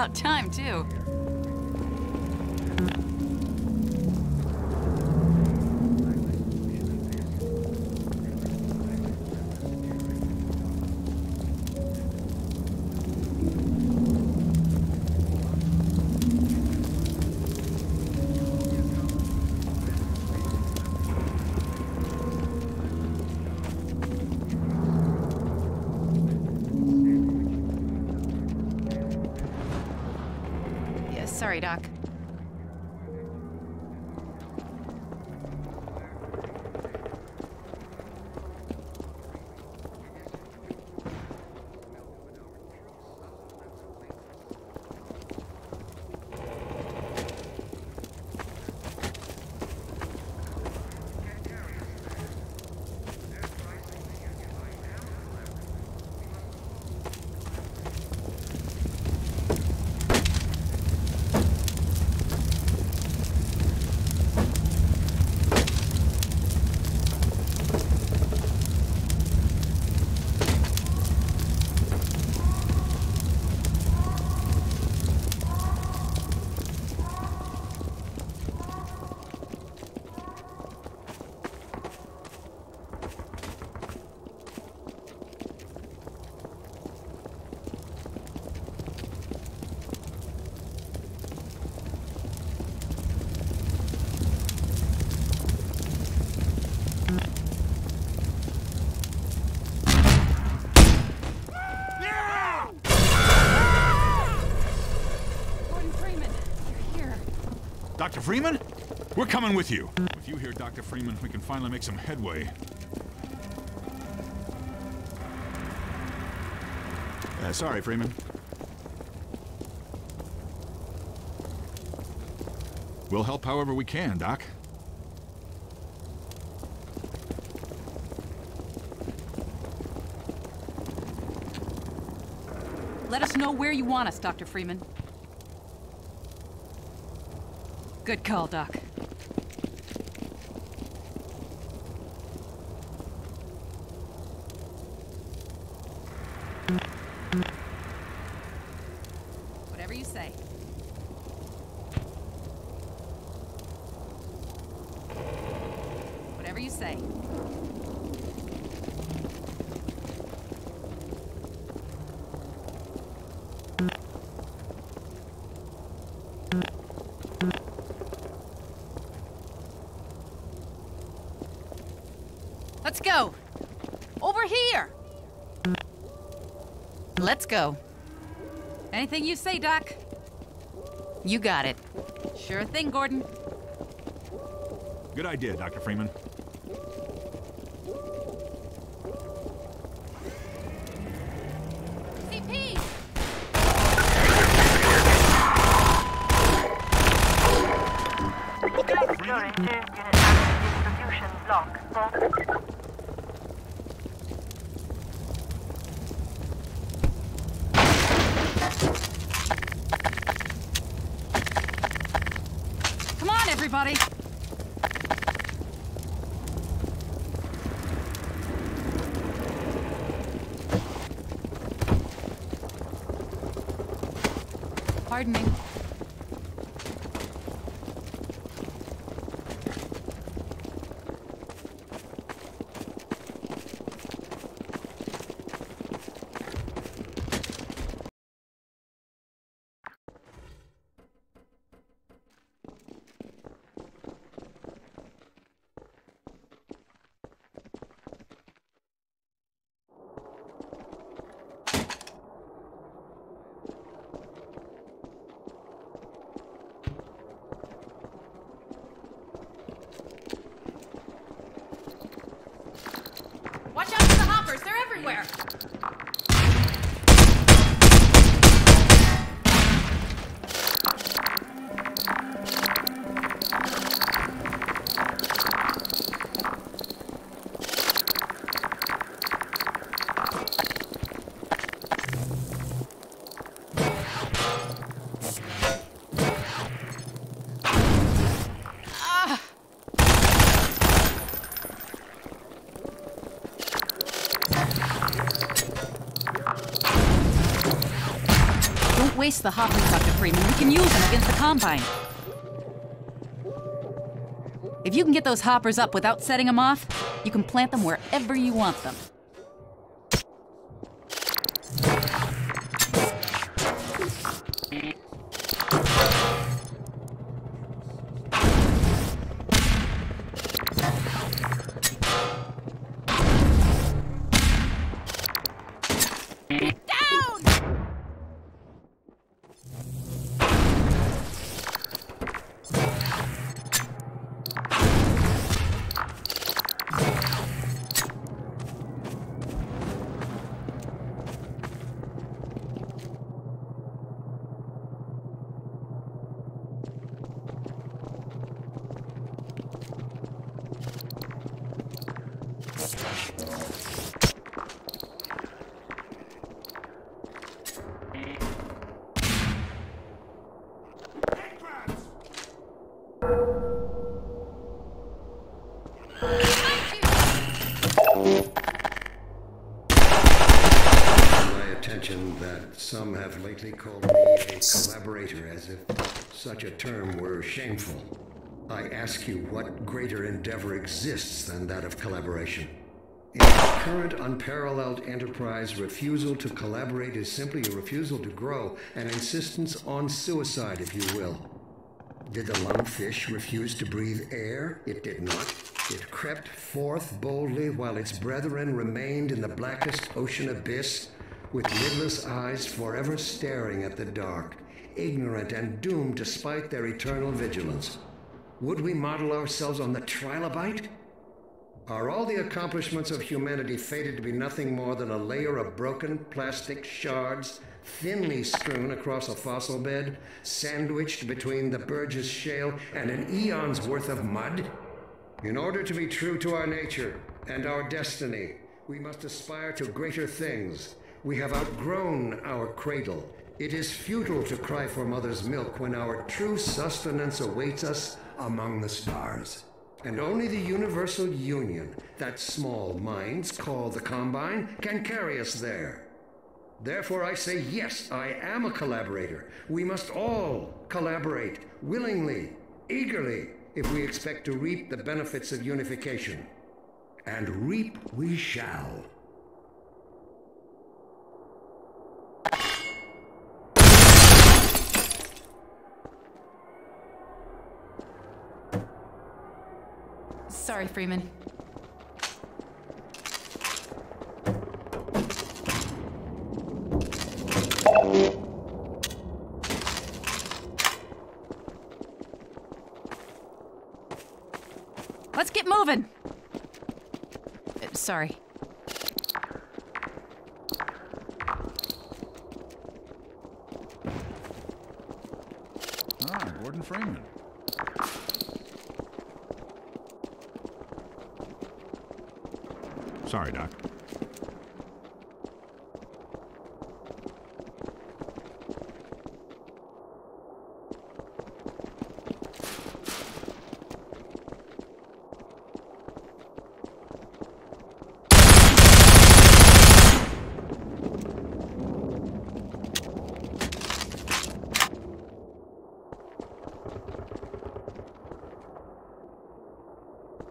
about time, too. Dr. Freeman? We're coming with you. With you here, Dr. Freeman, we can finally make some headway. Uh, sorry, Freeman. We'll help however we can, Doc. Let us know where you want us, Dr. Freeman. Good call, Doc. Whatever you say. Whatever you say. Let's go. Over here. Let's go. Anything you say, Doc. You got it. Sure thing, Gordon. Good idea, Dr. Freeman. CP! Securing two unit active distribution block. Come on, everybody! Pardon Waste the hoppers, Dr. Freeman. We can use them against the Combine. If you can get those hoppers up without setting them off, you can plant them wherever you want them. Such a term were shameful. I ask you what greater endeavor exists than that of collaboration? In the current unparalleled enterprise, refusal to collaborate is simply a refusal to grow, an insistence on suicide, if you will. Did the lungfish refuse to breathe air? It did not. It crept forth boldly while its brethren remained in the blackest ocean abyss, with lidless eyes forever staring at the dark, ignorant and doomed despite their eternal vigilance. Would we model ourselves on the trilobite? Are all the accomplishments of humanity fated to be nothing more than a layer of broken plastic shards thinly strewn across a fossil bed, sandwiched between the Burgess Shale and an eon's worth of mud? In order to be true to our nature and our destiny, we must aspire to greater things. We have outgrown our cradle. It is futile to cry for mother's milk when our true sustenance awaits us among the stars. And only the universal union that small minds call the Combine can carry us there. Therefore, I say yes, I am a collaborator. We must all collaborate willingly, eagerly, if we expect to reap the benefits of unification. And reap we shall. Sorry, Freeman. Let's get moving. Uh, sorry. Ah, Gordon Freeman. Sorry, Doc.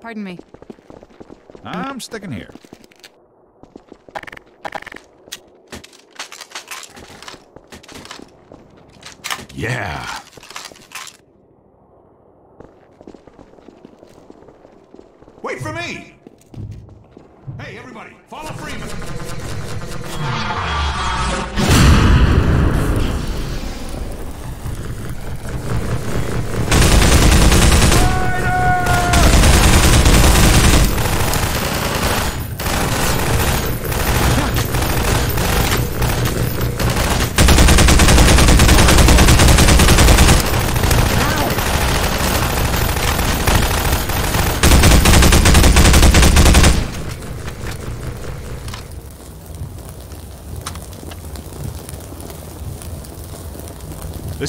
Pardon me. I'm sticking here. Yeah.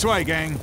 This way, gang.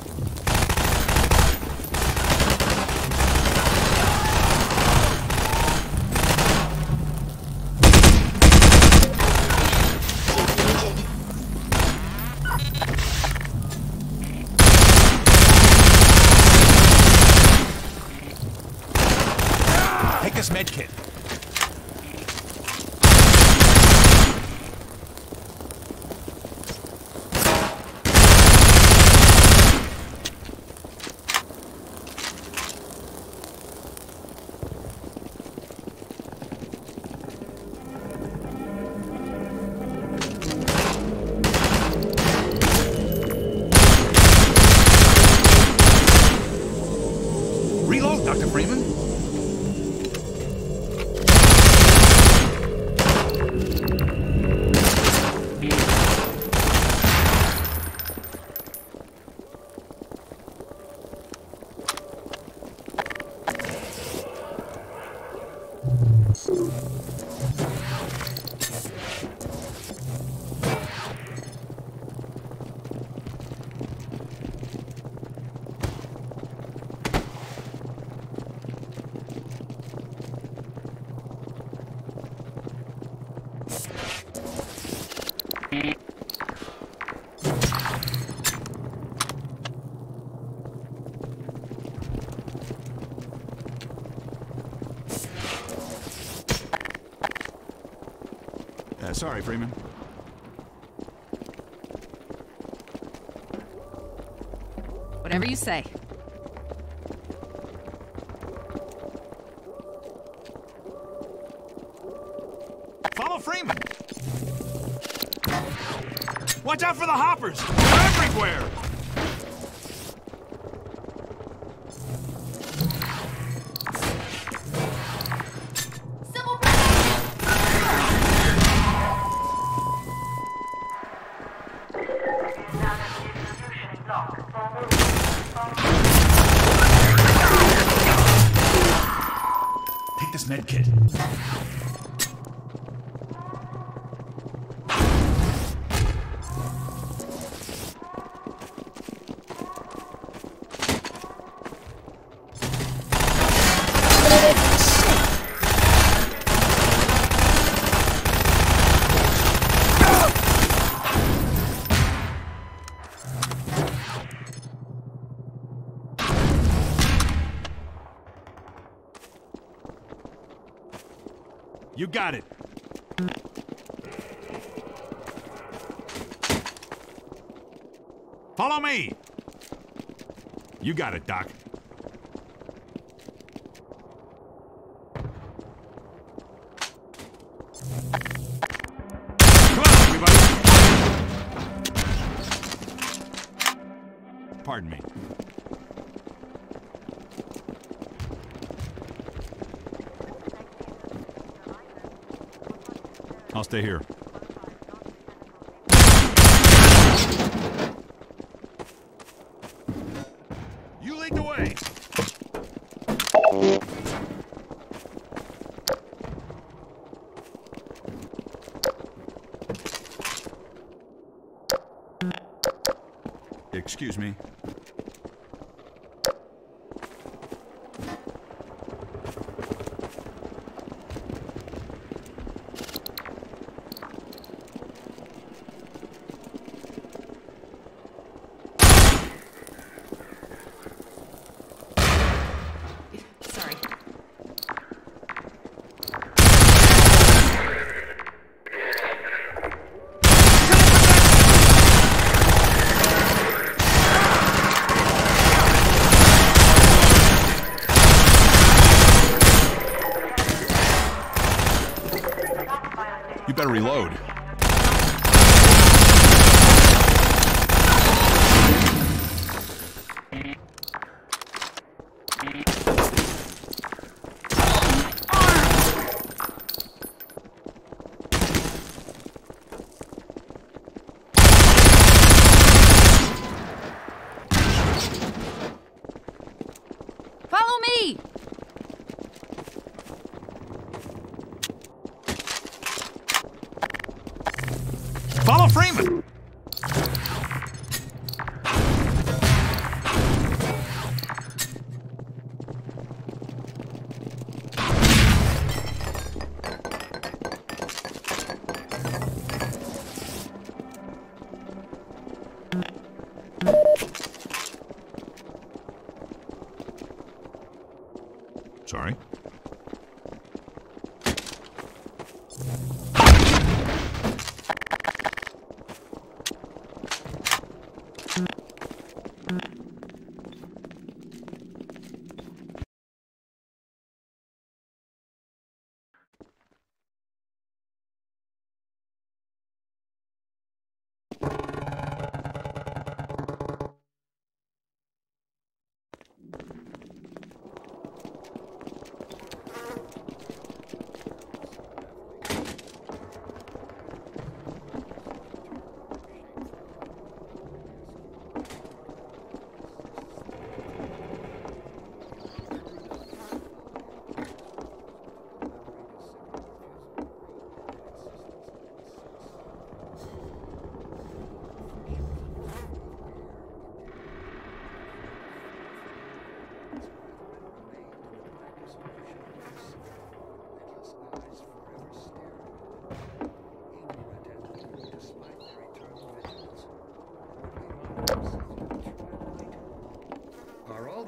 Sorry, Freeman. Whatever you say. Follow Freeman. Watch out for the hoppers. They're everywhere. Got it. Follow me. You got it, Doc. Stay here. You lead the way. Excuse me. Sorry. You better reload. Follow me! Follow Freeman.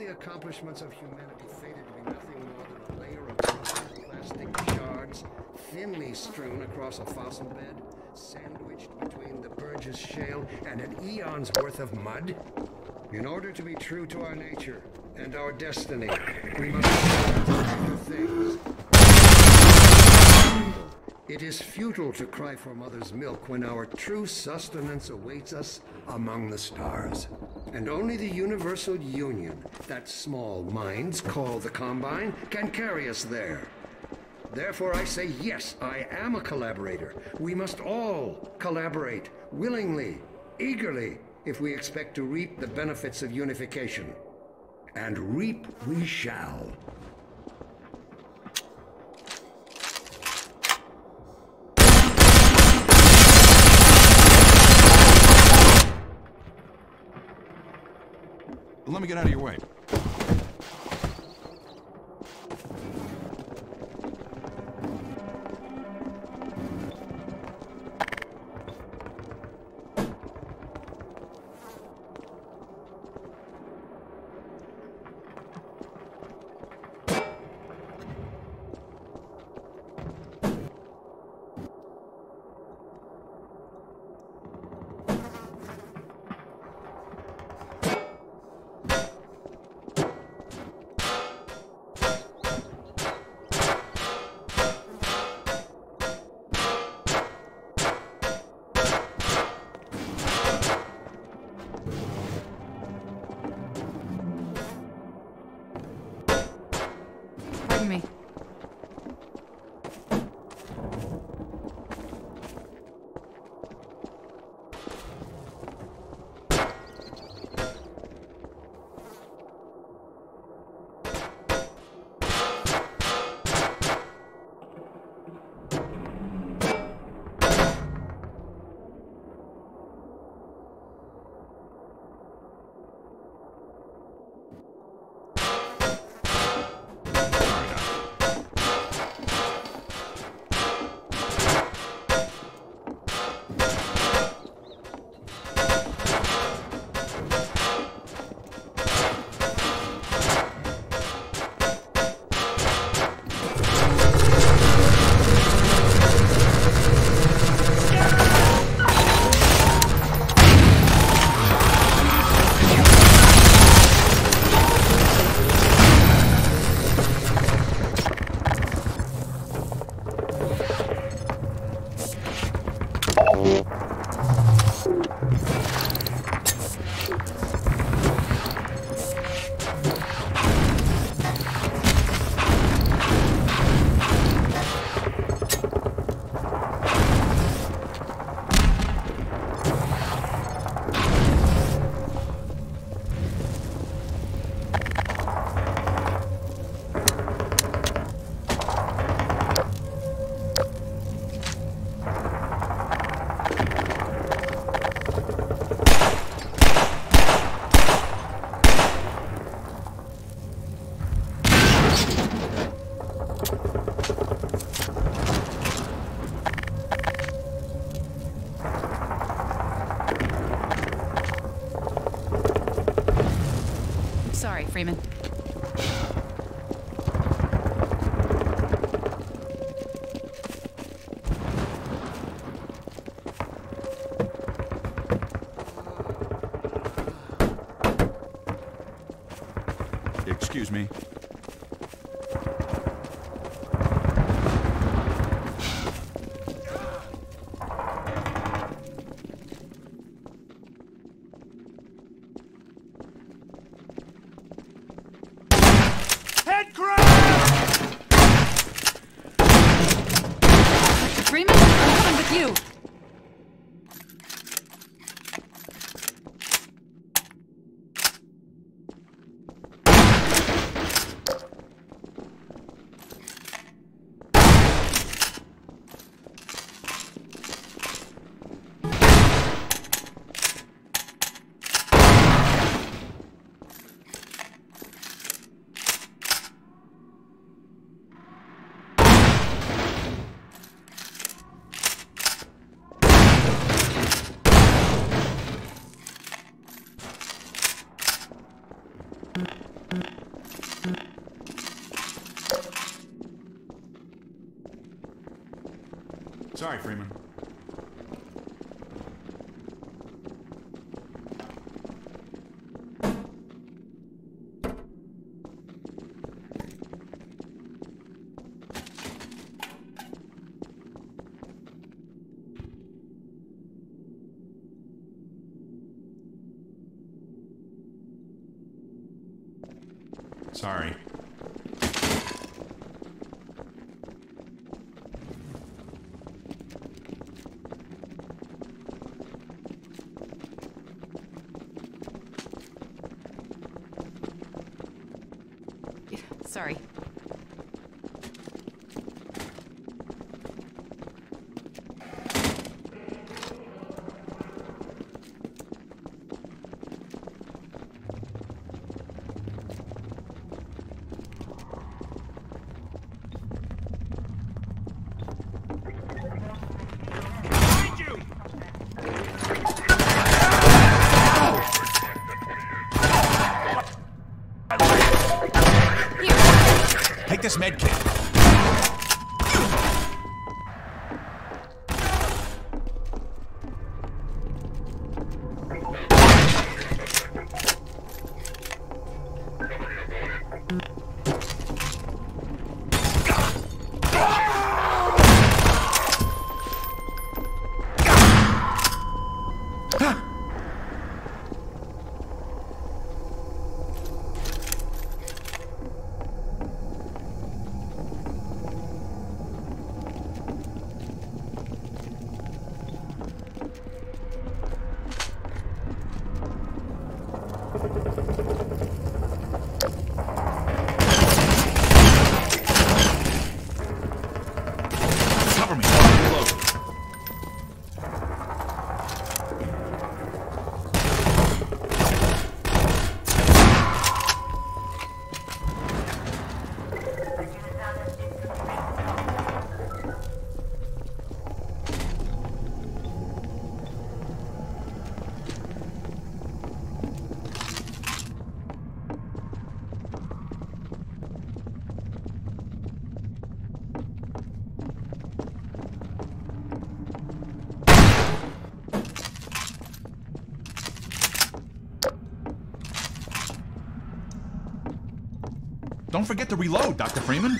The accomplishments of humanity fated to be nothing more than a layer of plastic shards thinly strewn across a fossil bed, sandwiched between the Burgess Shale and an eon's worth of mud? In order to be true to our nature and our destiny, we must things. It is futile to cry for mother's milk when our true sustenance awaits us among the stars. And only the universal union that small minds call the Combine can carry us there. Therefore, I say yes, I am a collaborator. We must all collaborate willingly, eagerly, if we expect to reap the benefits of unification. And reap we shall. Let me get out of your way. Sorry, Freeman. Sorry. Don't forget to reload, Dr. Freeman.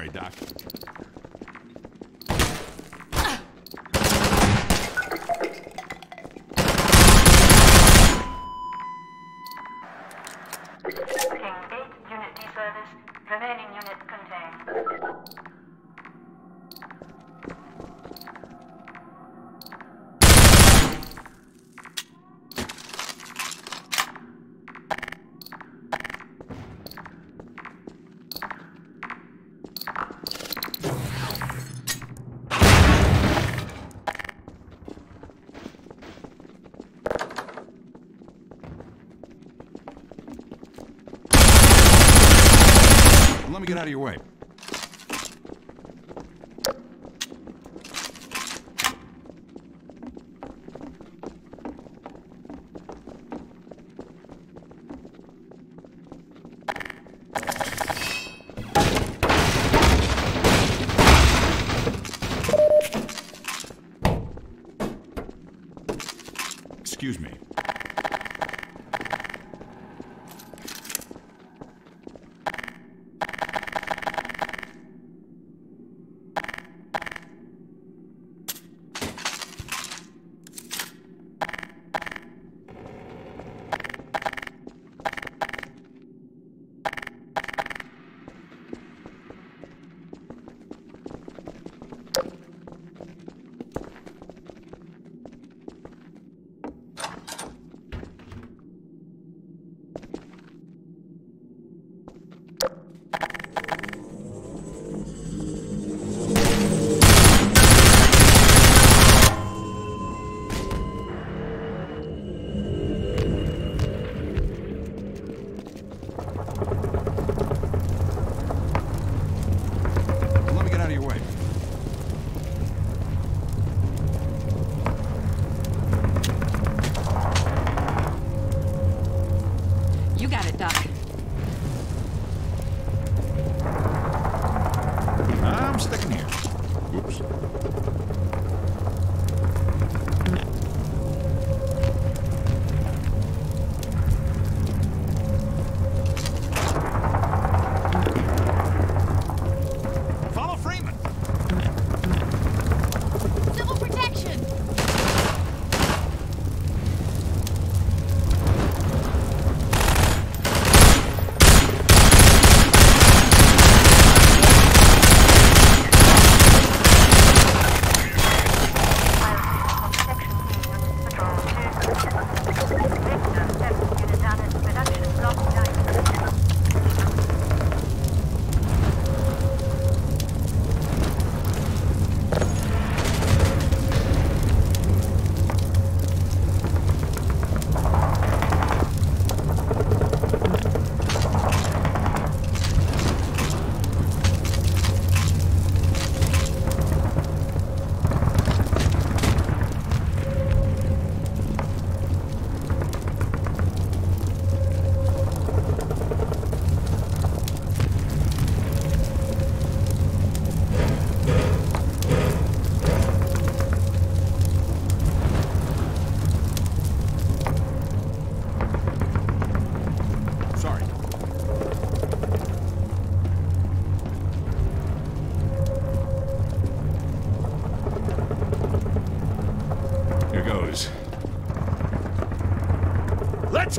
Sorry, Doc. Out of your way. Excuse me.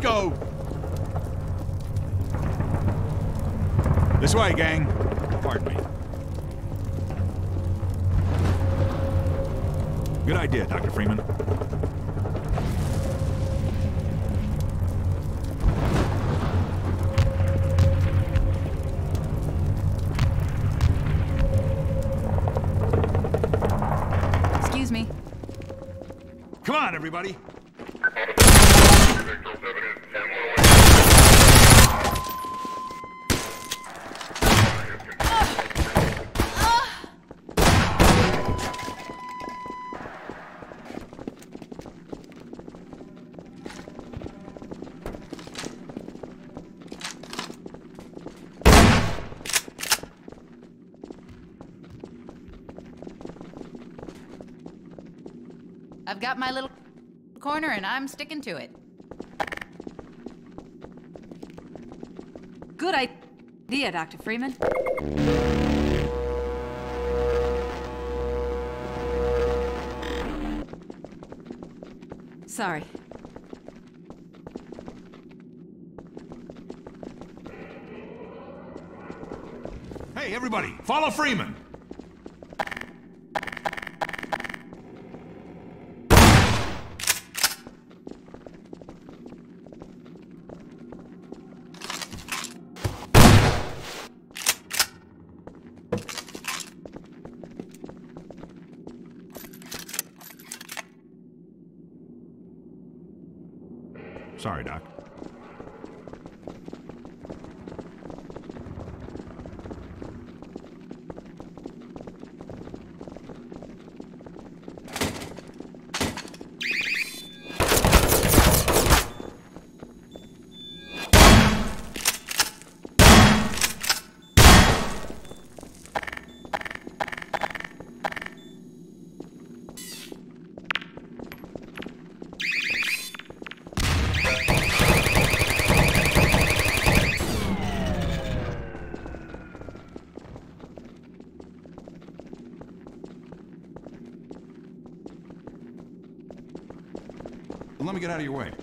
Go! This way, gang. Pardon me. Good idea. I've got my little corner and I'm sticking to it. Good idea, Dr. Freeman. Sorry. Hey, everybody, follow Freeman. Sorry, Doc. Let get out of your way.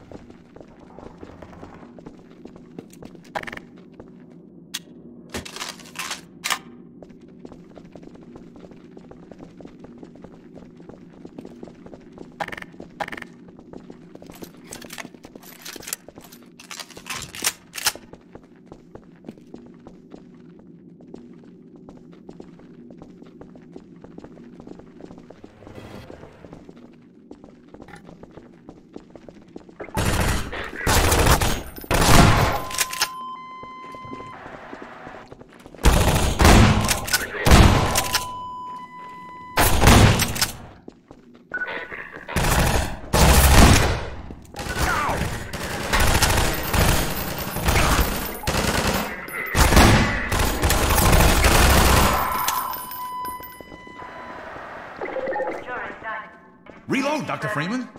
Dr. Freeman.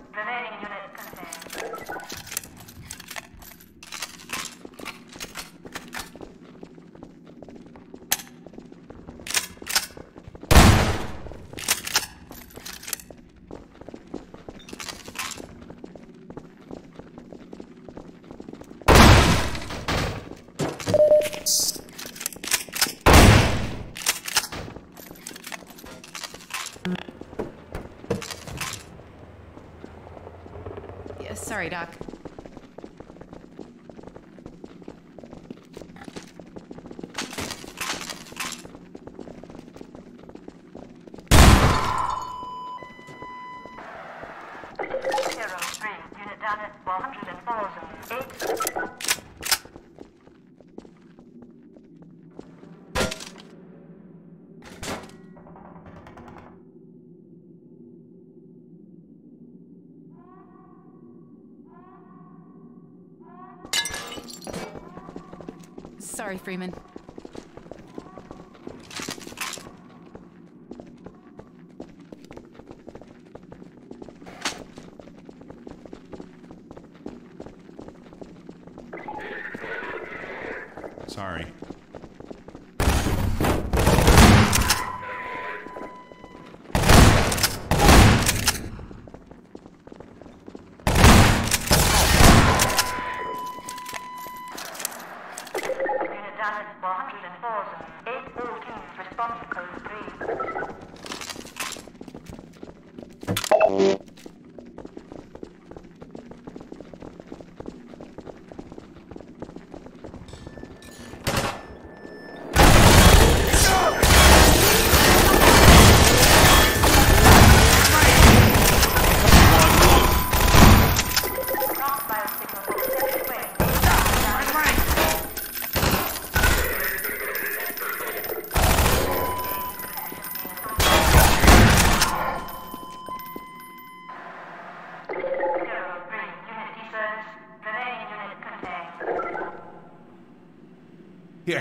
Sorry, Doc. Sorry, Freeman.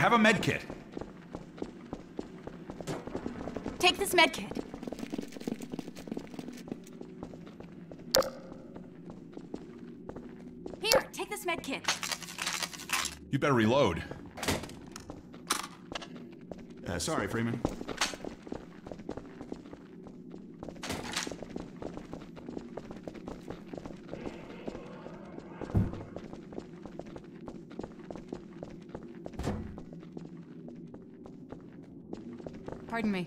Have a med kit. Take this med kit. Here, take this med kit. You better reload. Uh, sorry, Freeman. Pardon me.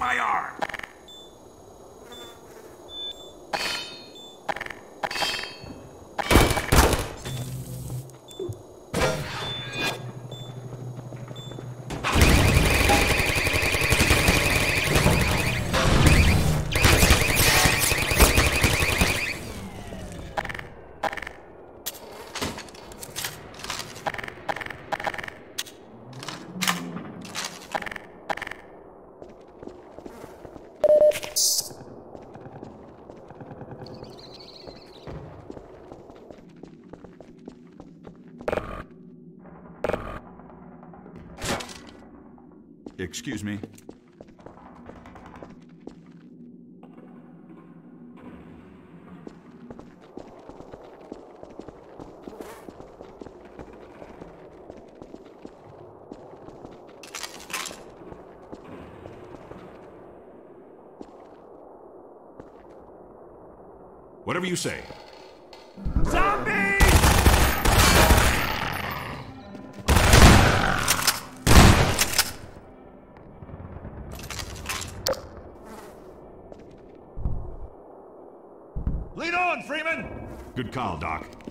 My arm! Excuse me. Whatever you say. Lead on, Freeman! Good call, Doc.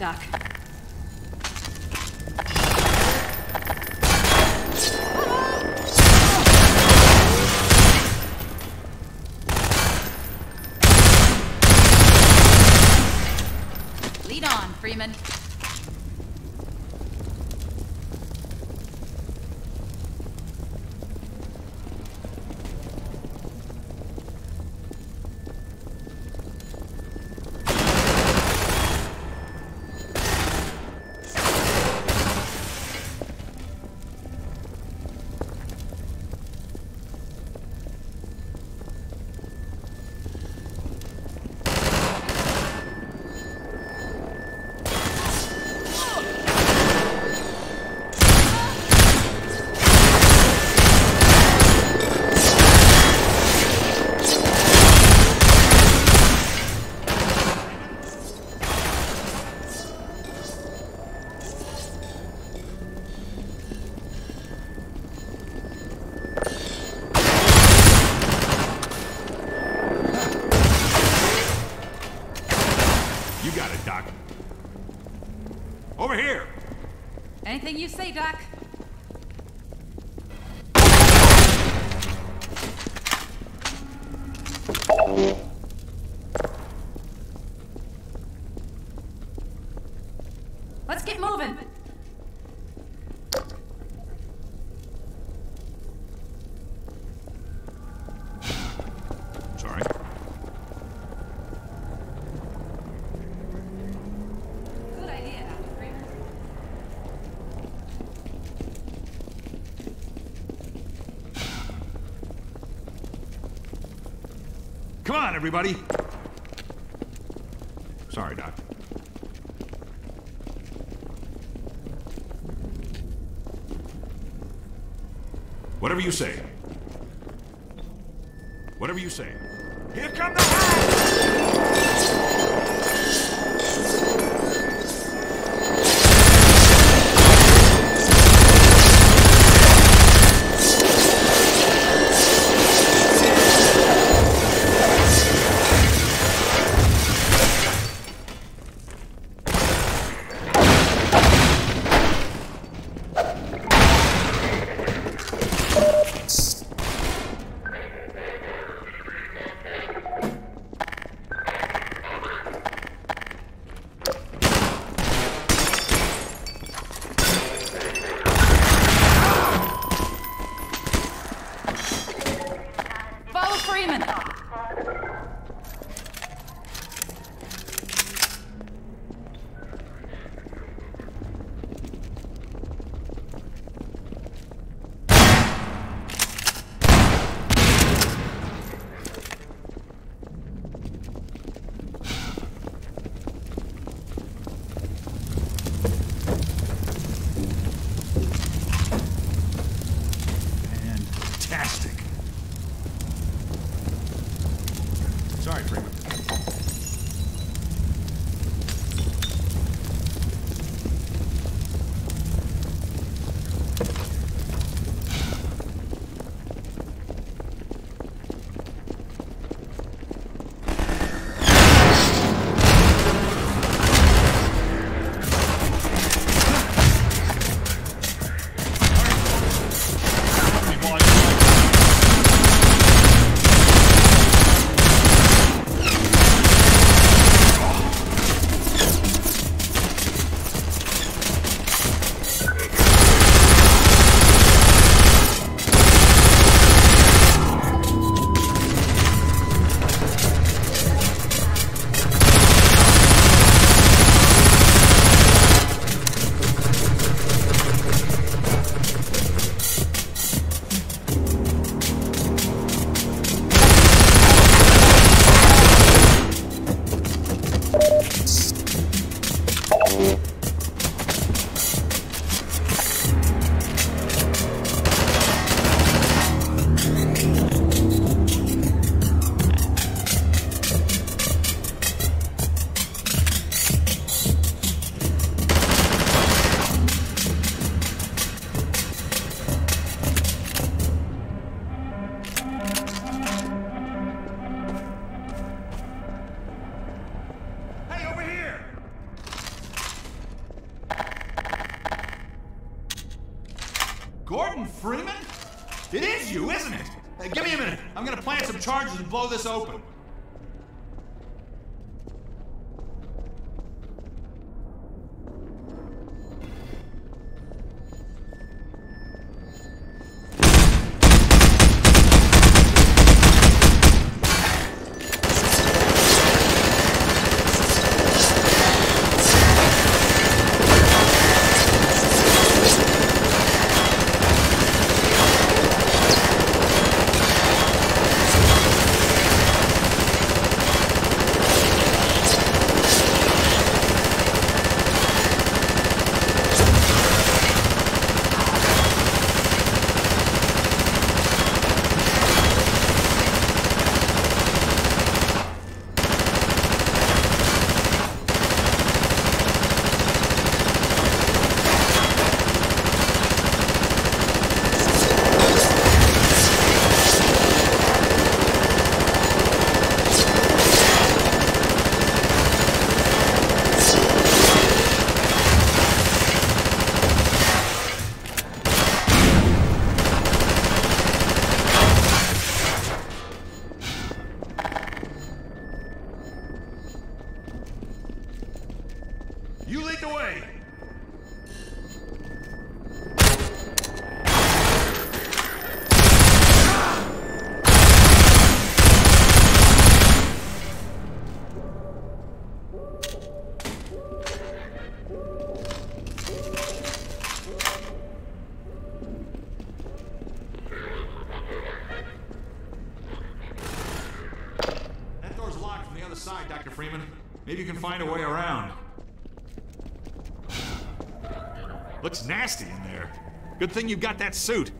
Doc. Anything you Come on, everybody! Sorry, Doc. Whatever you say. Whatever you say. Here come the blow this open. You lead the way. That door's locked from the other side, Dr. Freeman. Maybe you can find a way around. Looks nasty in there. Good thing you got that suit.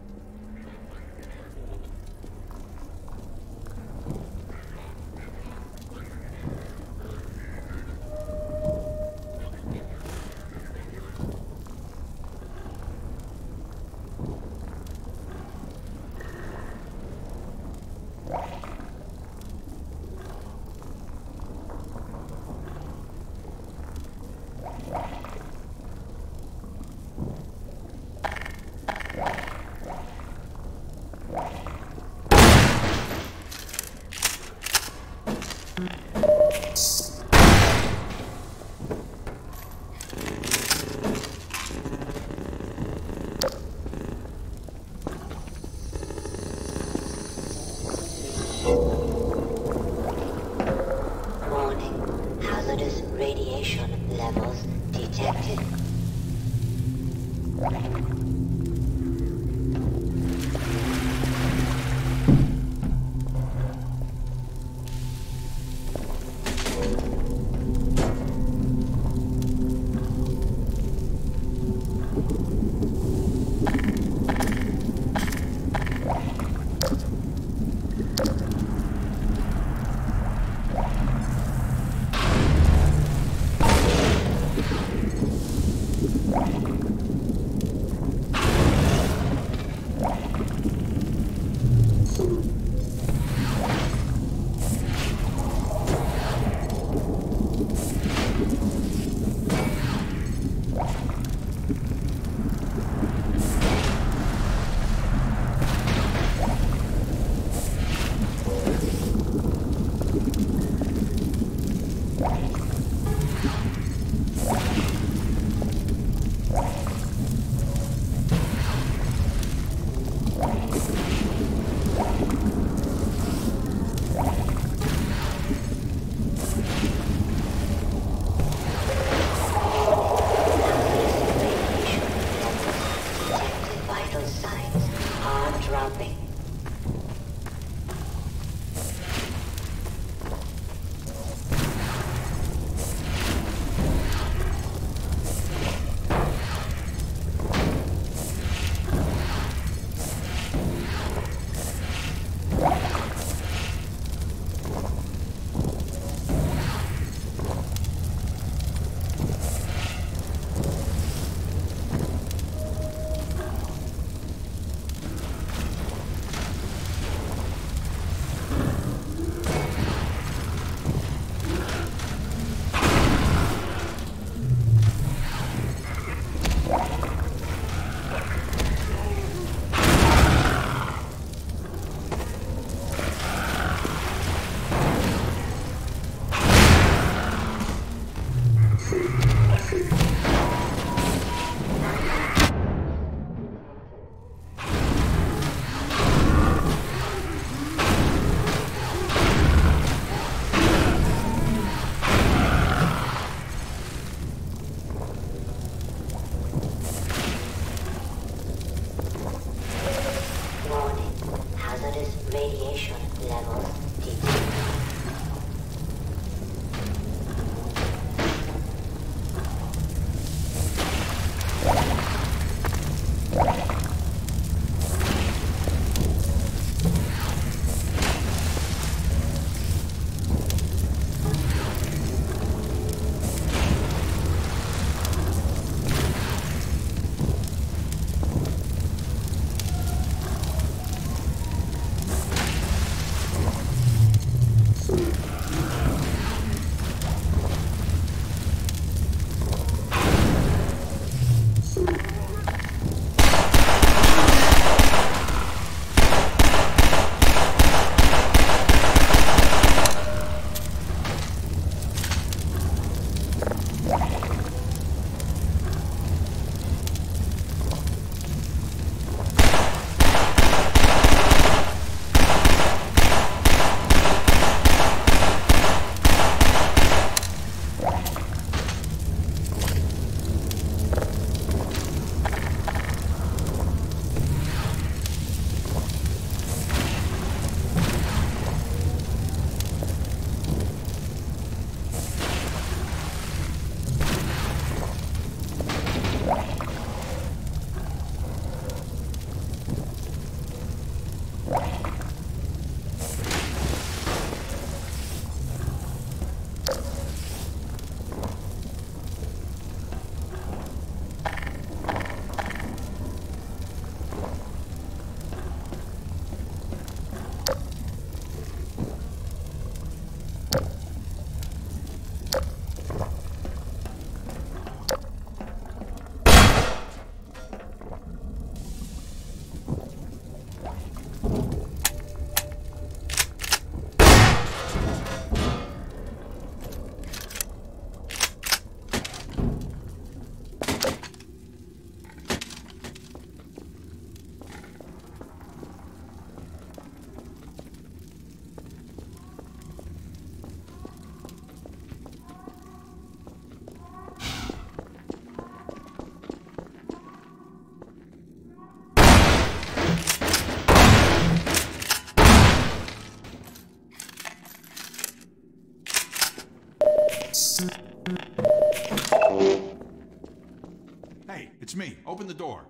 It's me. Open the door.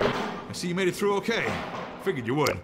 I see you made it through okay. Figured you would.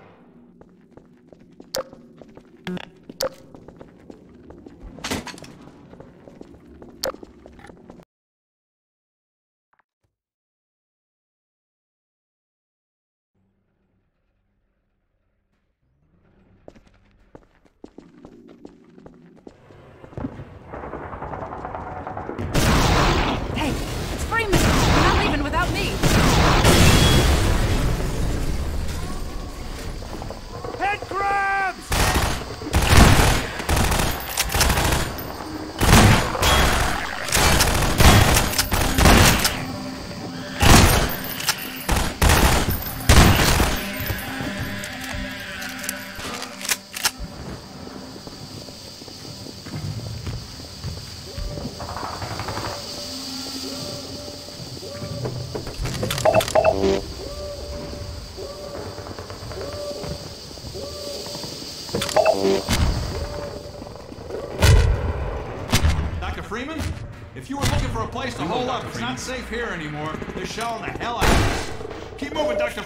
Not safe here anymore. They're shelling the hell out of us. Keep moving, Dr.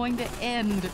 going to end?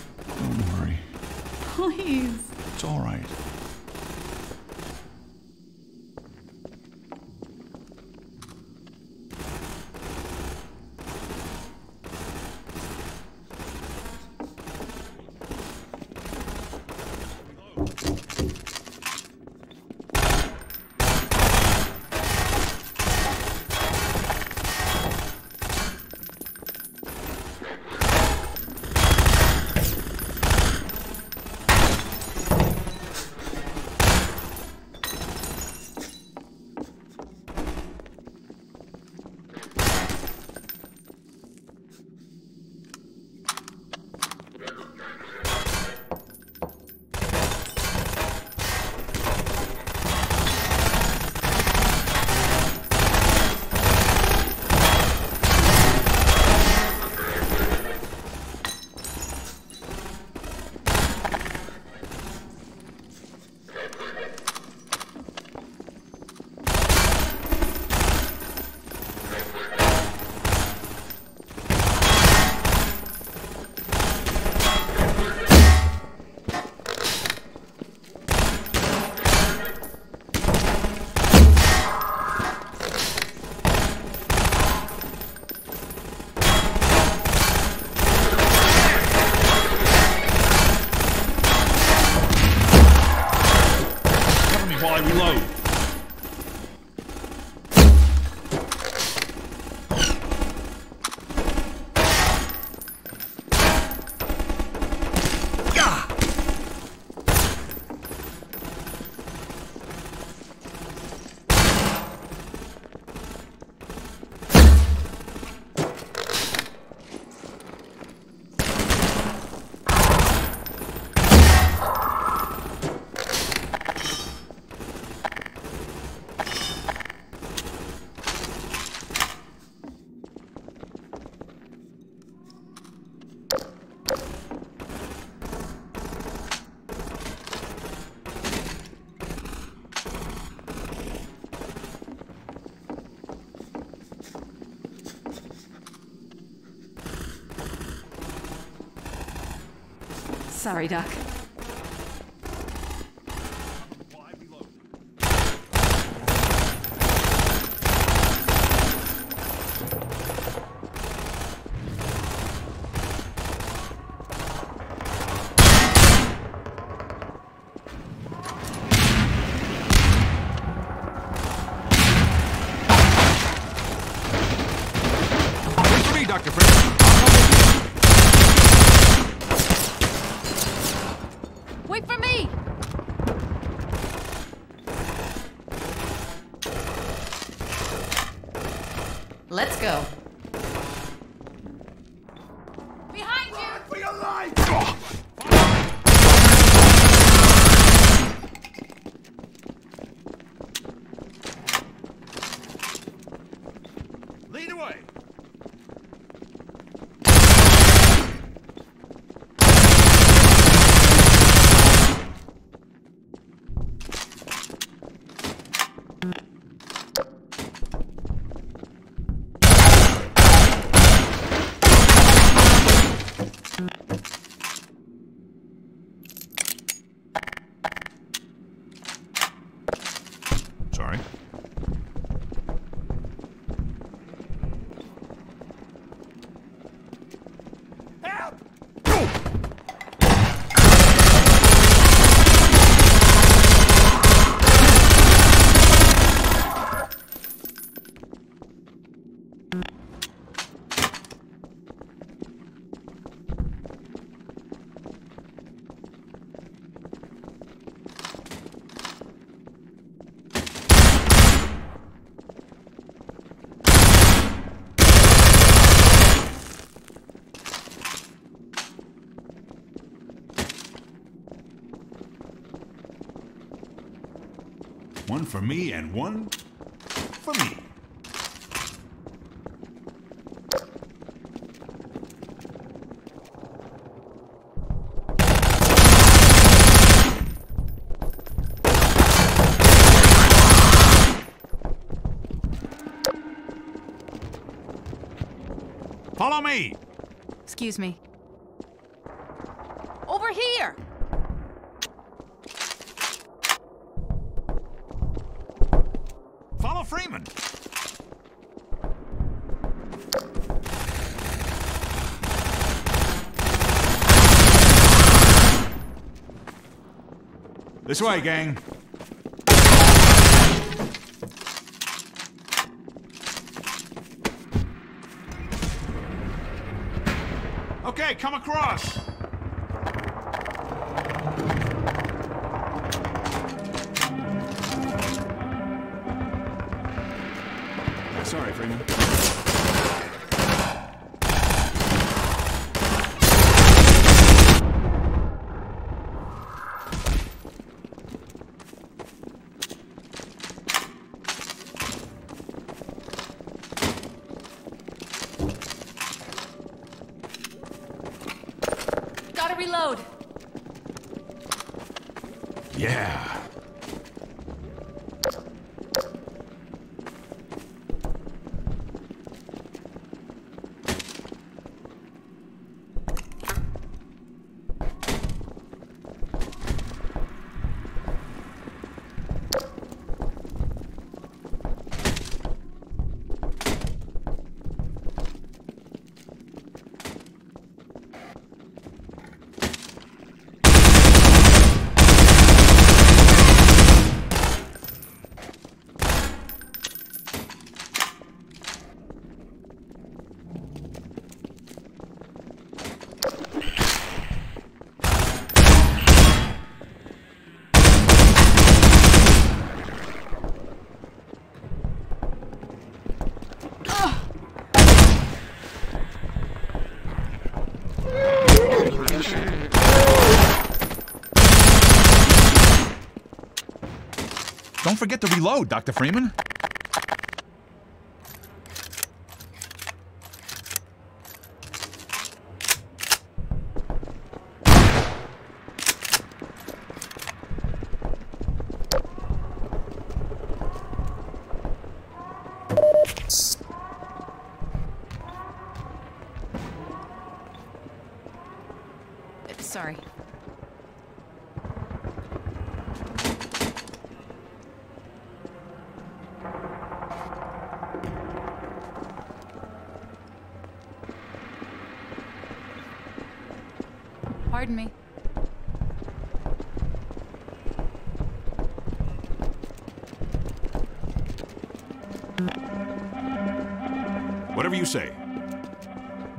Sorry, Doc. For me and one for me. Follow me! Excuse me. Over here! Follow Freeman! This way, gang. Okay, come across. Don't forget to reload, Dr. Freeman.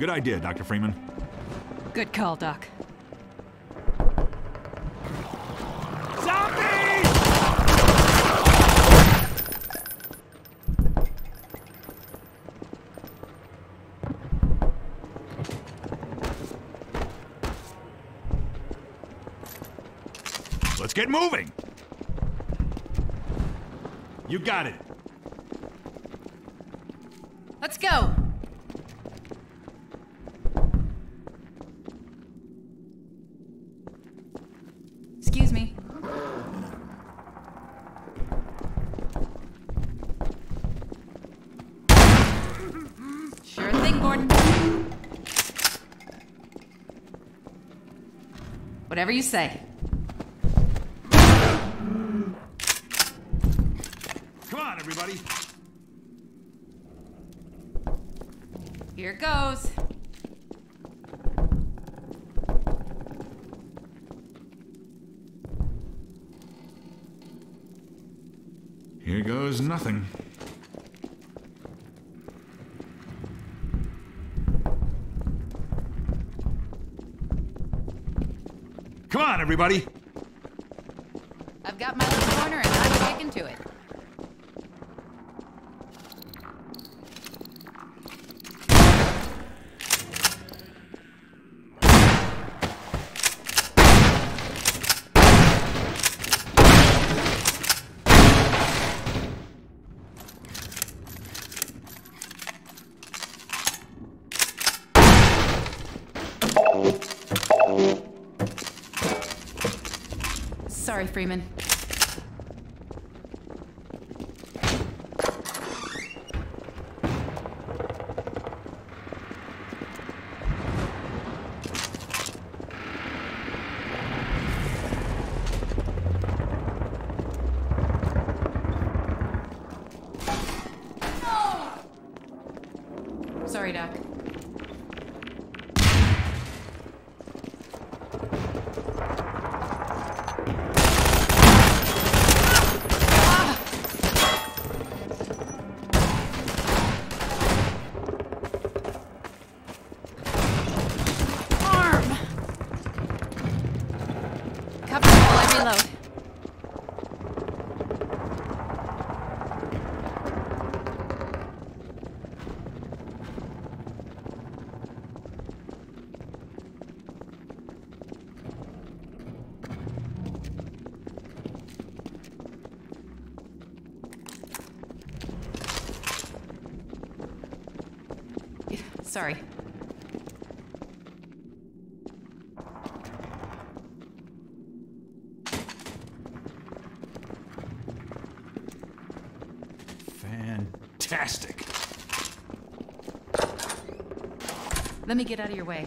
Good idea, Dr. Freeman. Good call, Doc. Let's get moving! You got it. Let's go! Excuse me. Sure thing, Gordon. Whatever you say. Come on, everybody. Here goes. Here goes nothing. Come on, everybody. I've got my little corner and I'm sticking to it. Sorry, Freeman. Sorry, Doc. Arm! Cover me while I reload. Sorry. Fantastic. Let me get out of your way.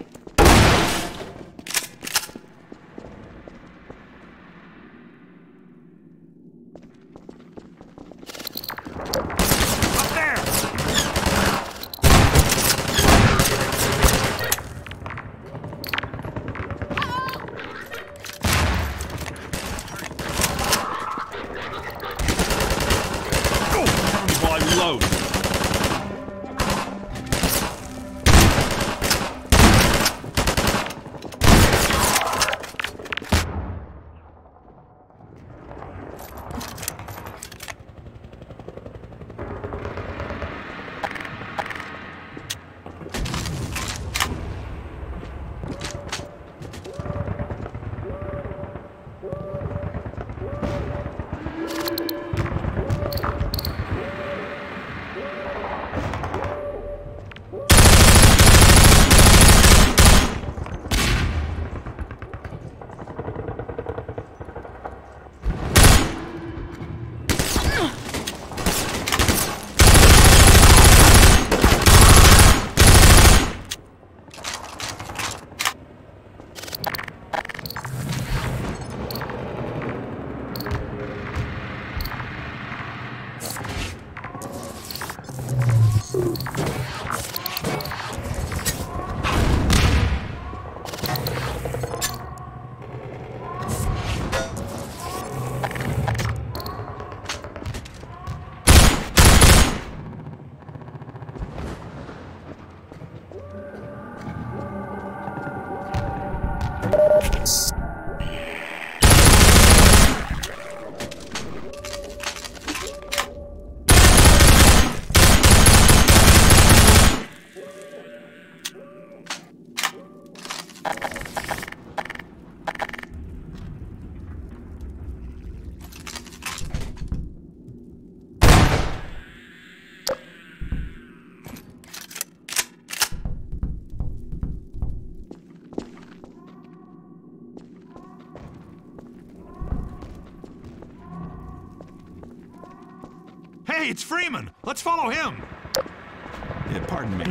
Hey, it's Freeman! Let's follow him! Yeah, pardon me.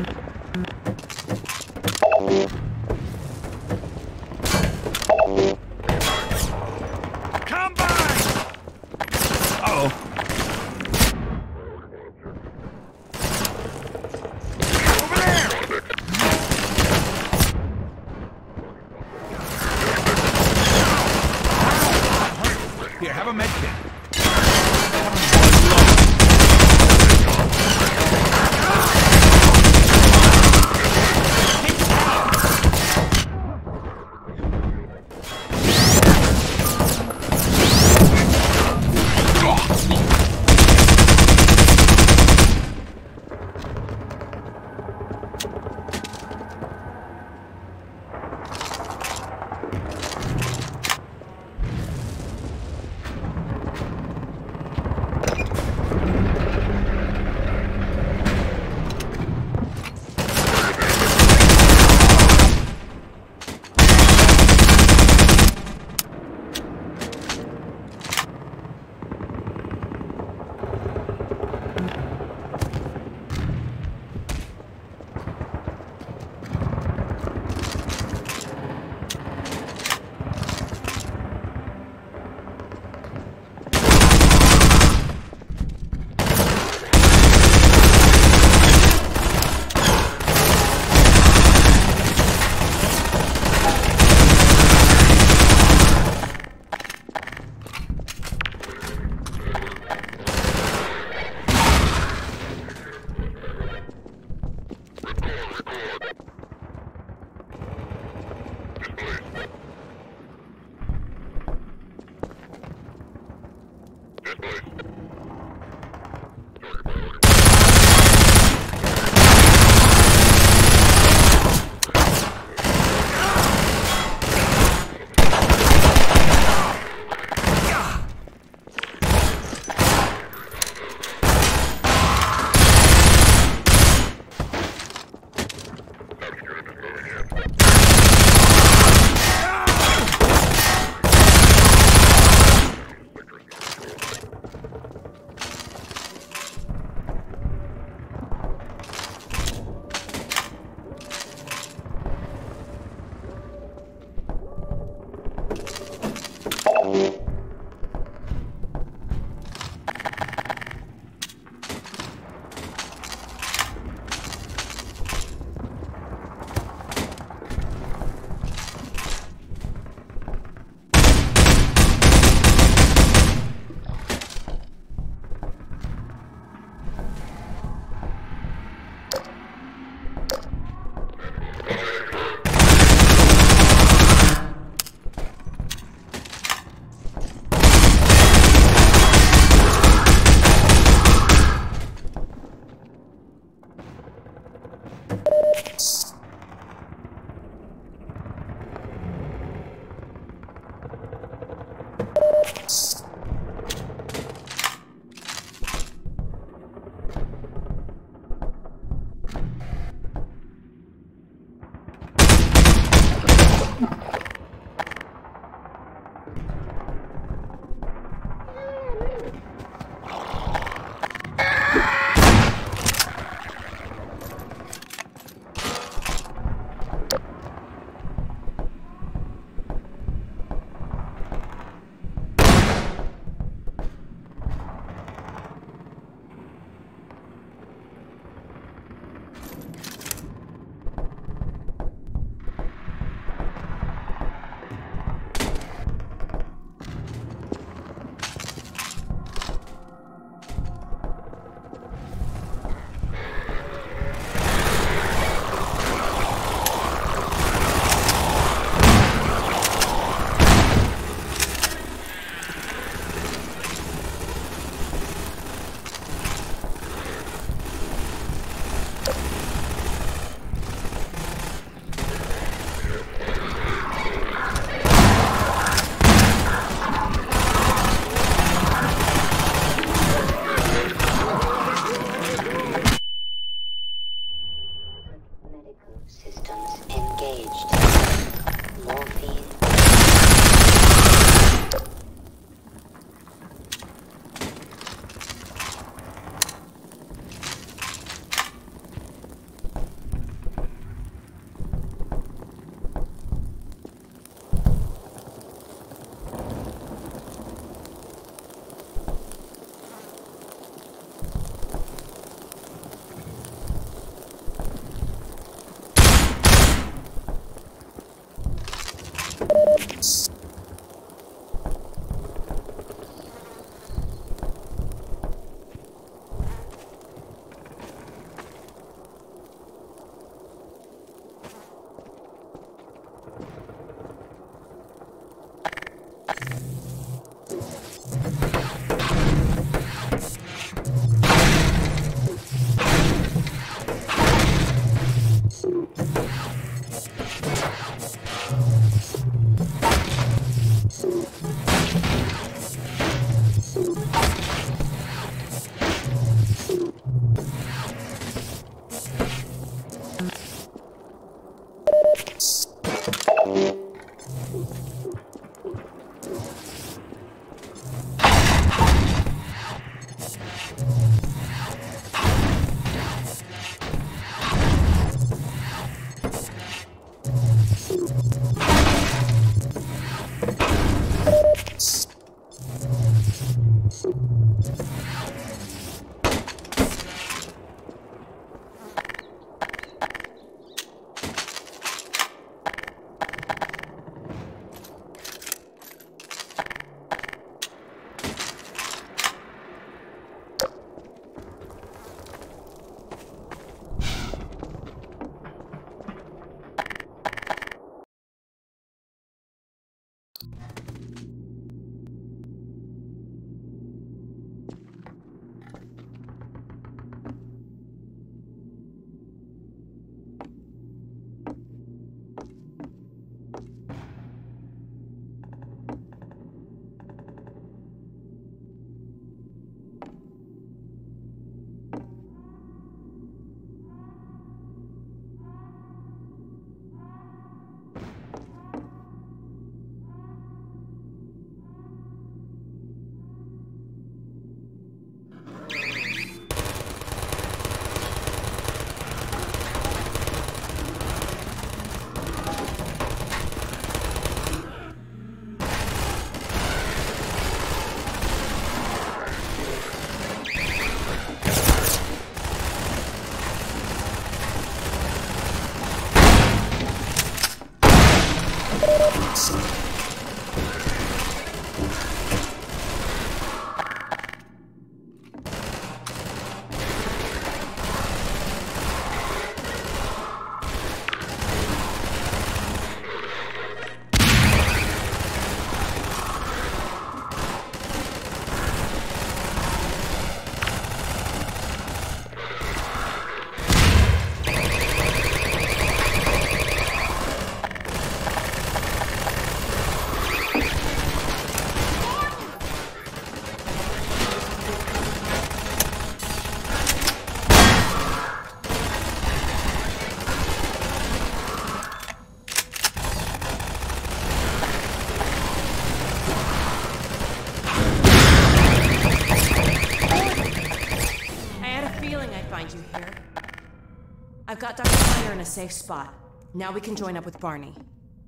I've got Dr. Kleiner in a safe spot. Now we can join up with Barney.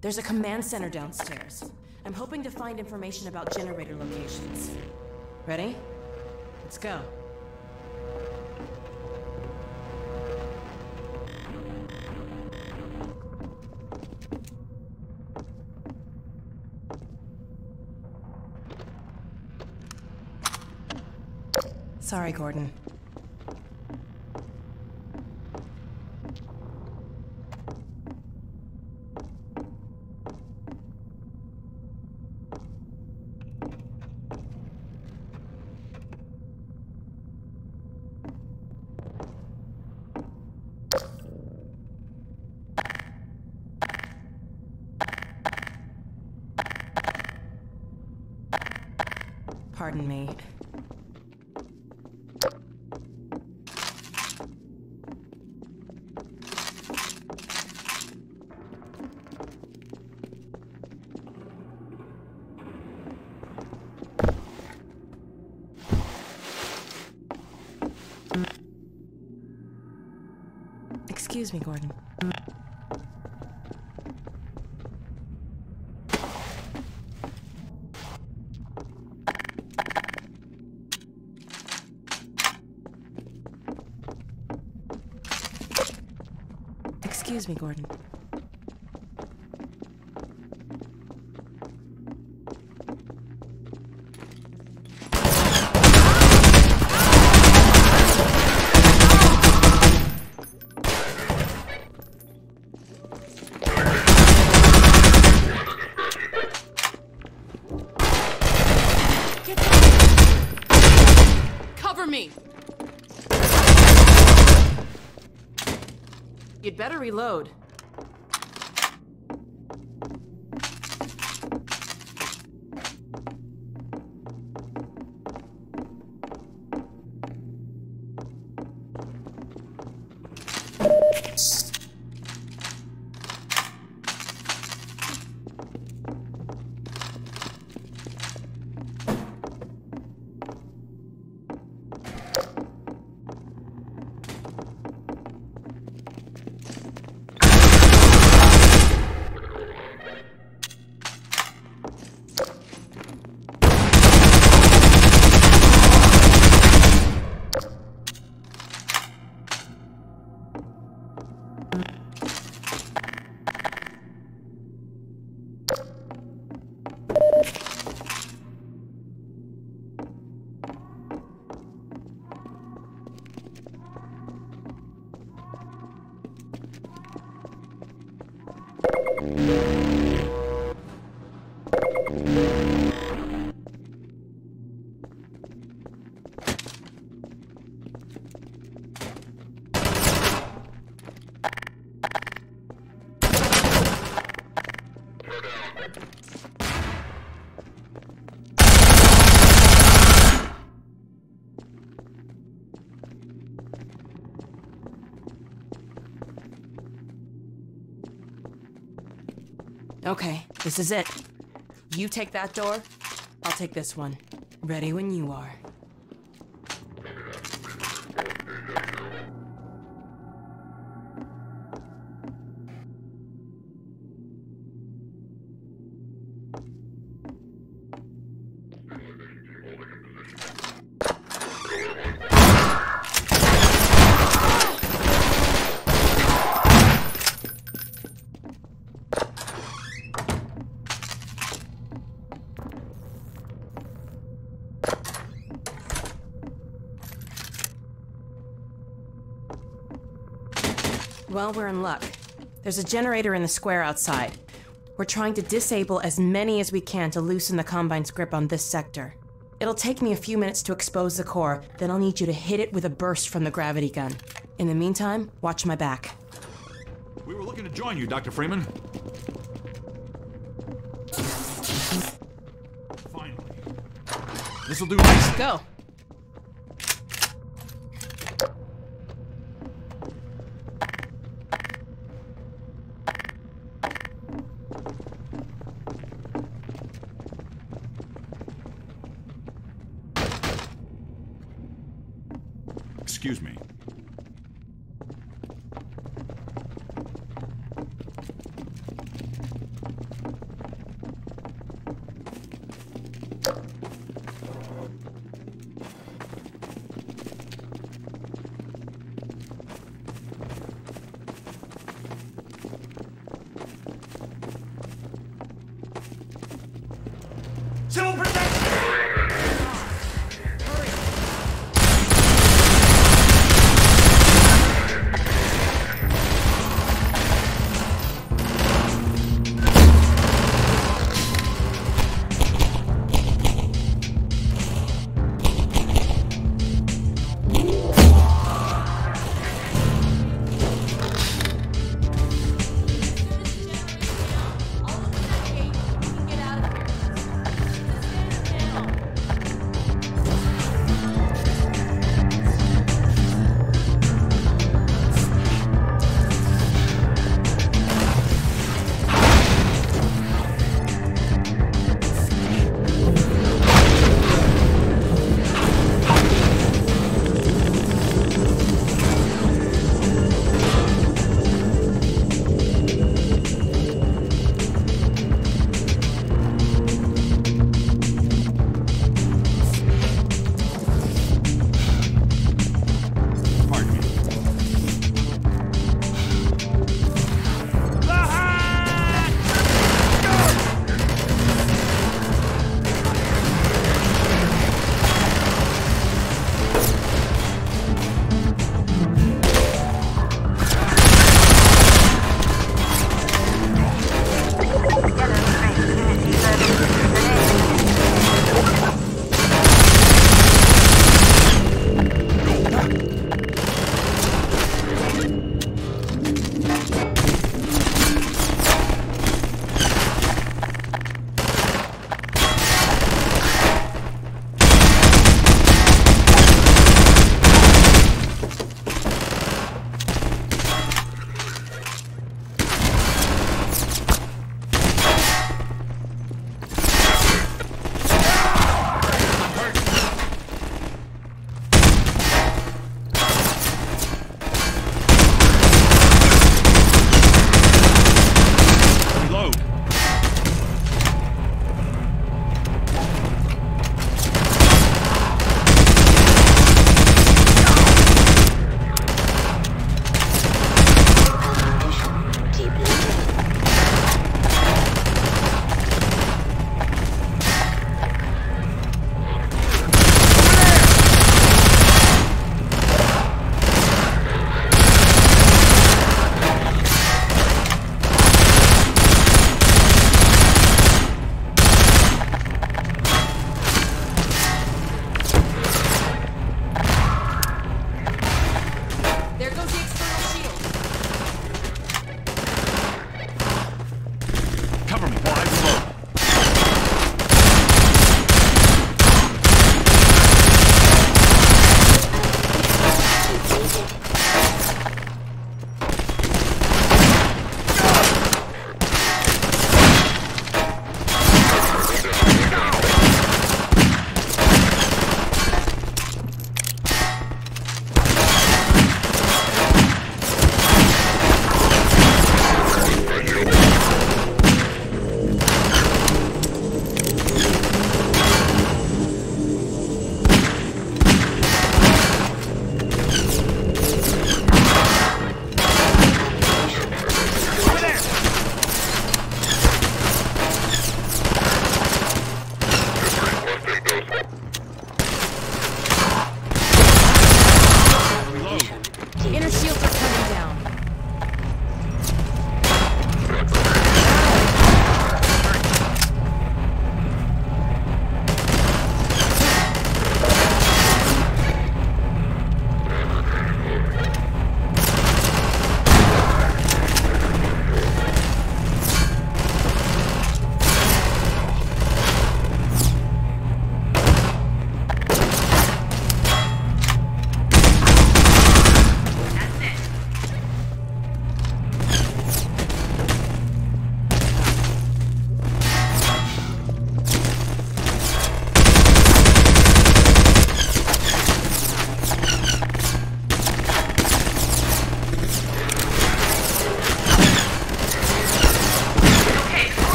There's a command center downstairs. I'm hoping to find information about generator locations. Ready? Let's go. Sorry, Gordon. Pardon me. Excuse me, Gordon. Excuse me, Gordon. Better reload. Okay, this is it. You take that door, I'll take this one. Ready when you are. Well, we're in luck. There's a generator in the square outside. We're trying to disable as many as we can to loosen the Combine's grip on this sector. It'll take me a few minutes to expose the core, then I'll need you to hit it with a burst from the gravity gun. In the meantime, watch my back. We were looking to join you, Dr. Freeman. Finally. This'll do nicely. Go!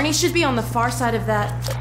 Barney should be on the far side of that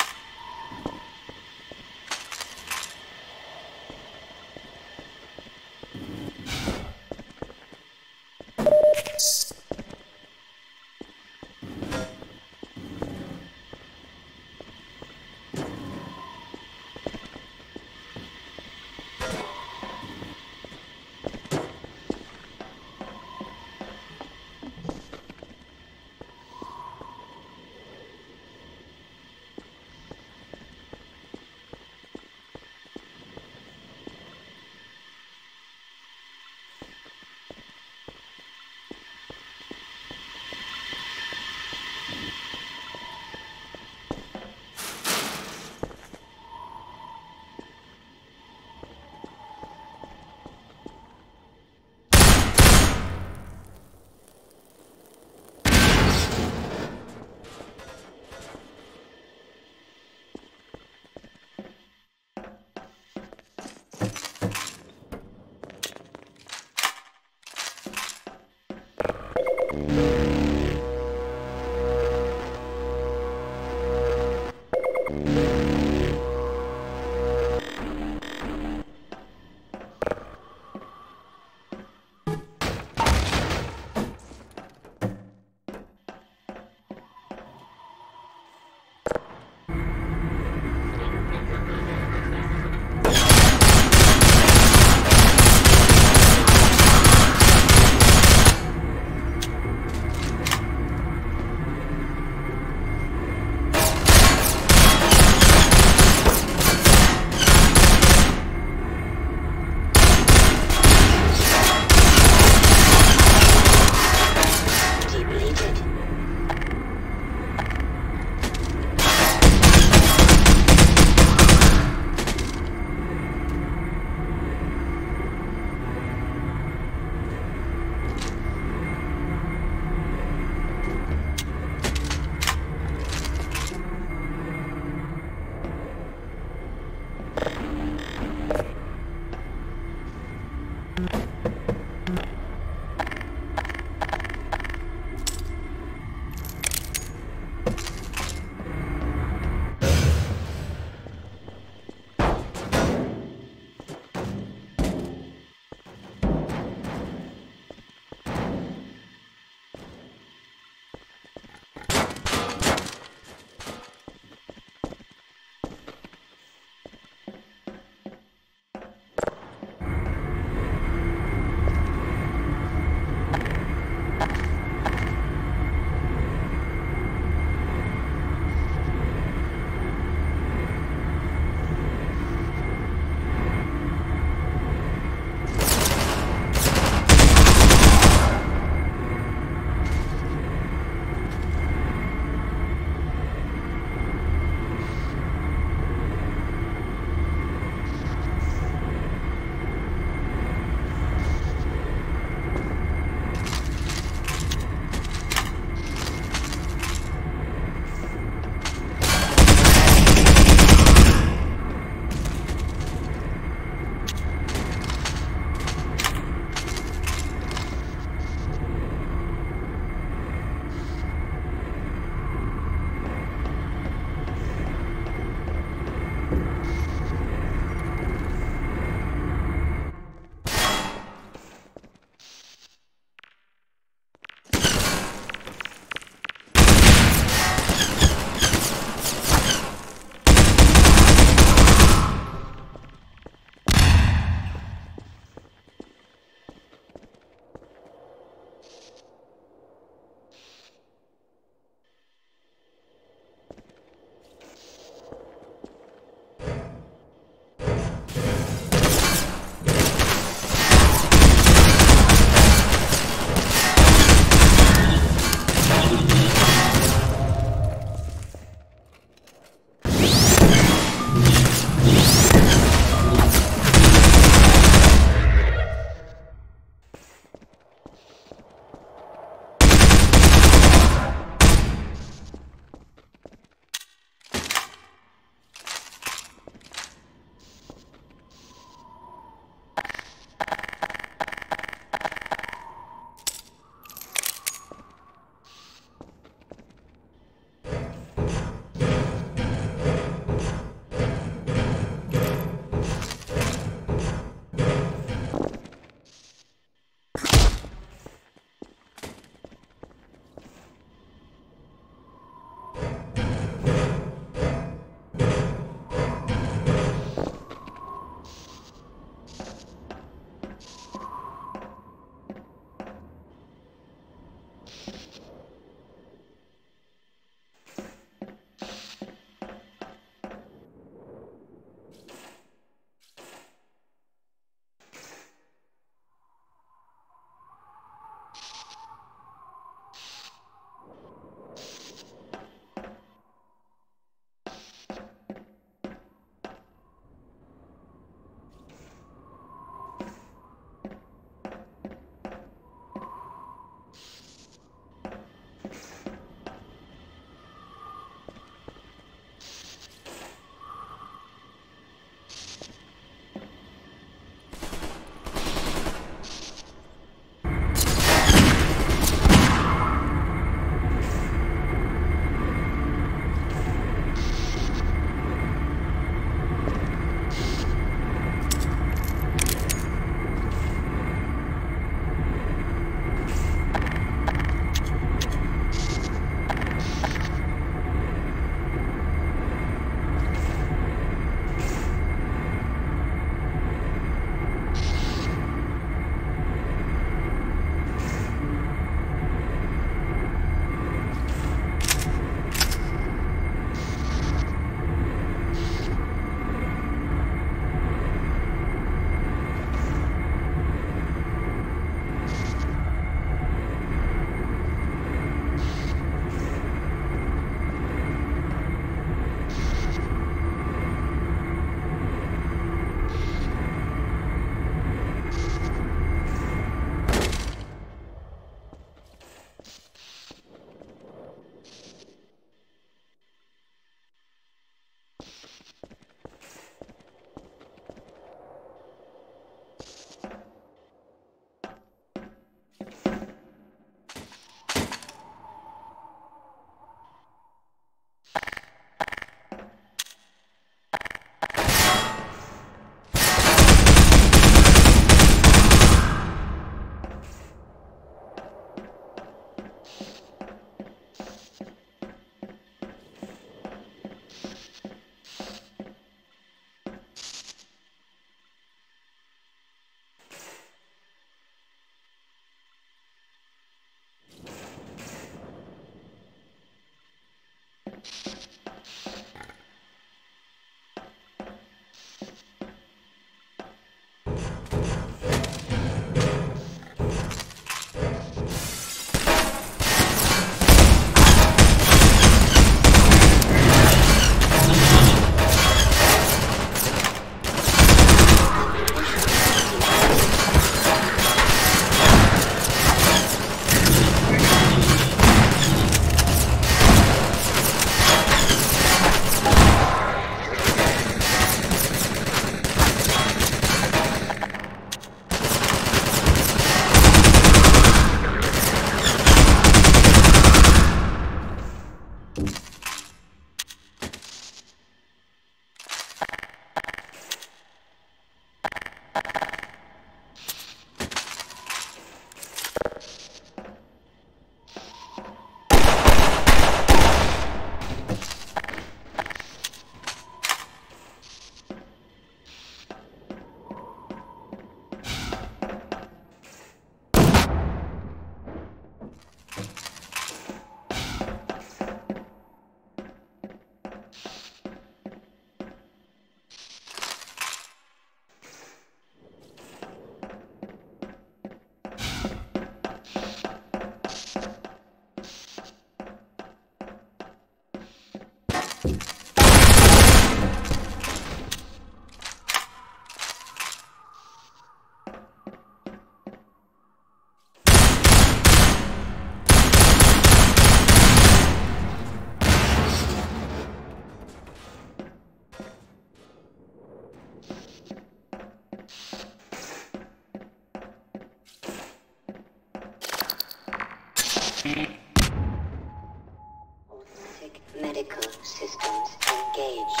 systems engaged.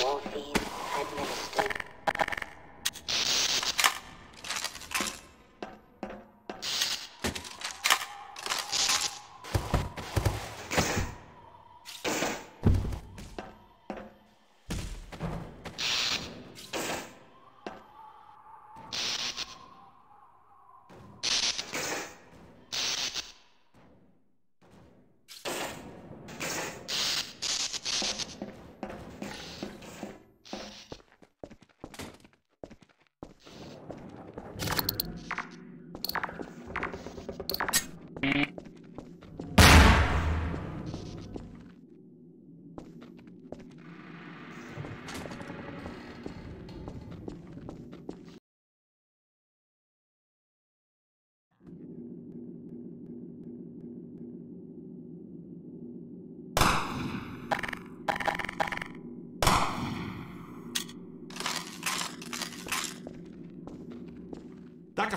Morphine administered.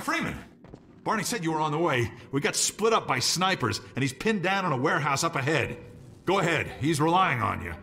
Freeman! Barney said you were on the way. We got split up by snipers, and he's pinned down in a warehouse up ahead. Go ahead, he's relying on you.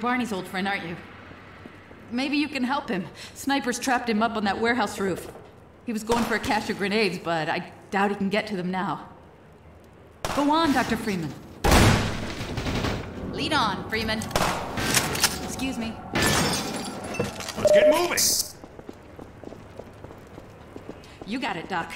Barney's old friend, aren't you? Maybe you can help him. Snipers trapped him up on that warehouse roof. He was going for a cache of grenades, but I doubt he can get to them now. Go on, Dr. Freeman. Lead on, Freeman. Excuse me. Let's get moving! You got it, Doc.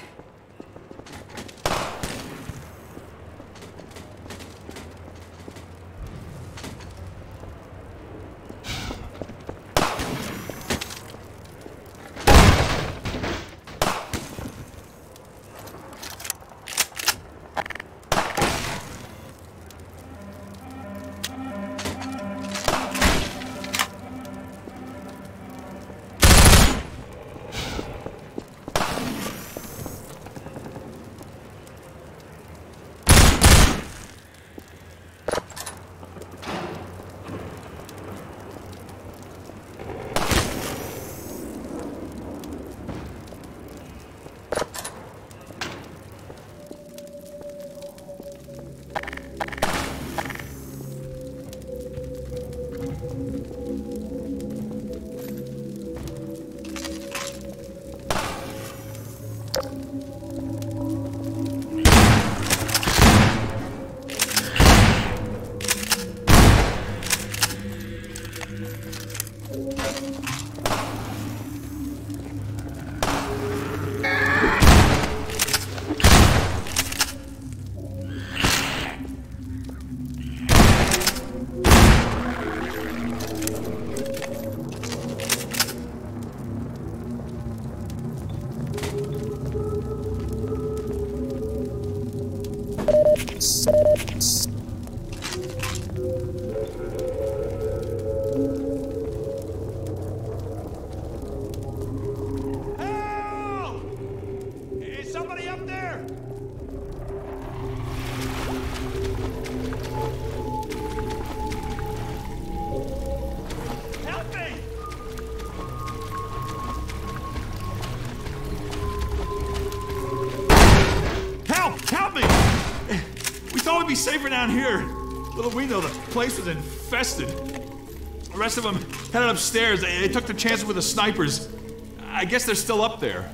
Safer down here. Little we know the place was infested. The rest of them headed upstairs. They, took their chances with the snipers. I guess they're still up there.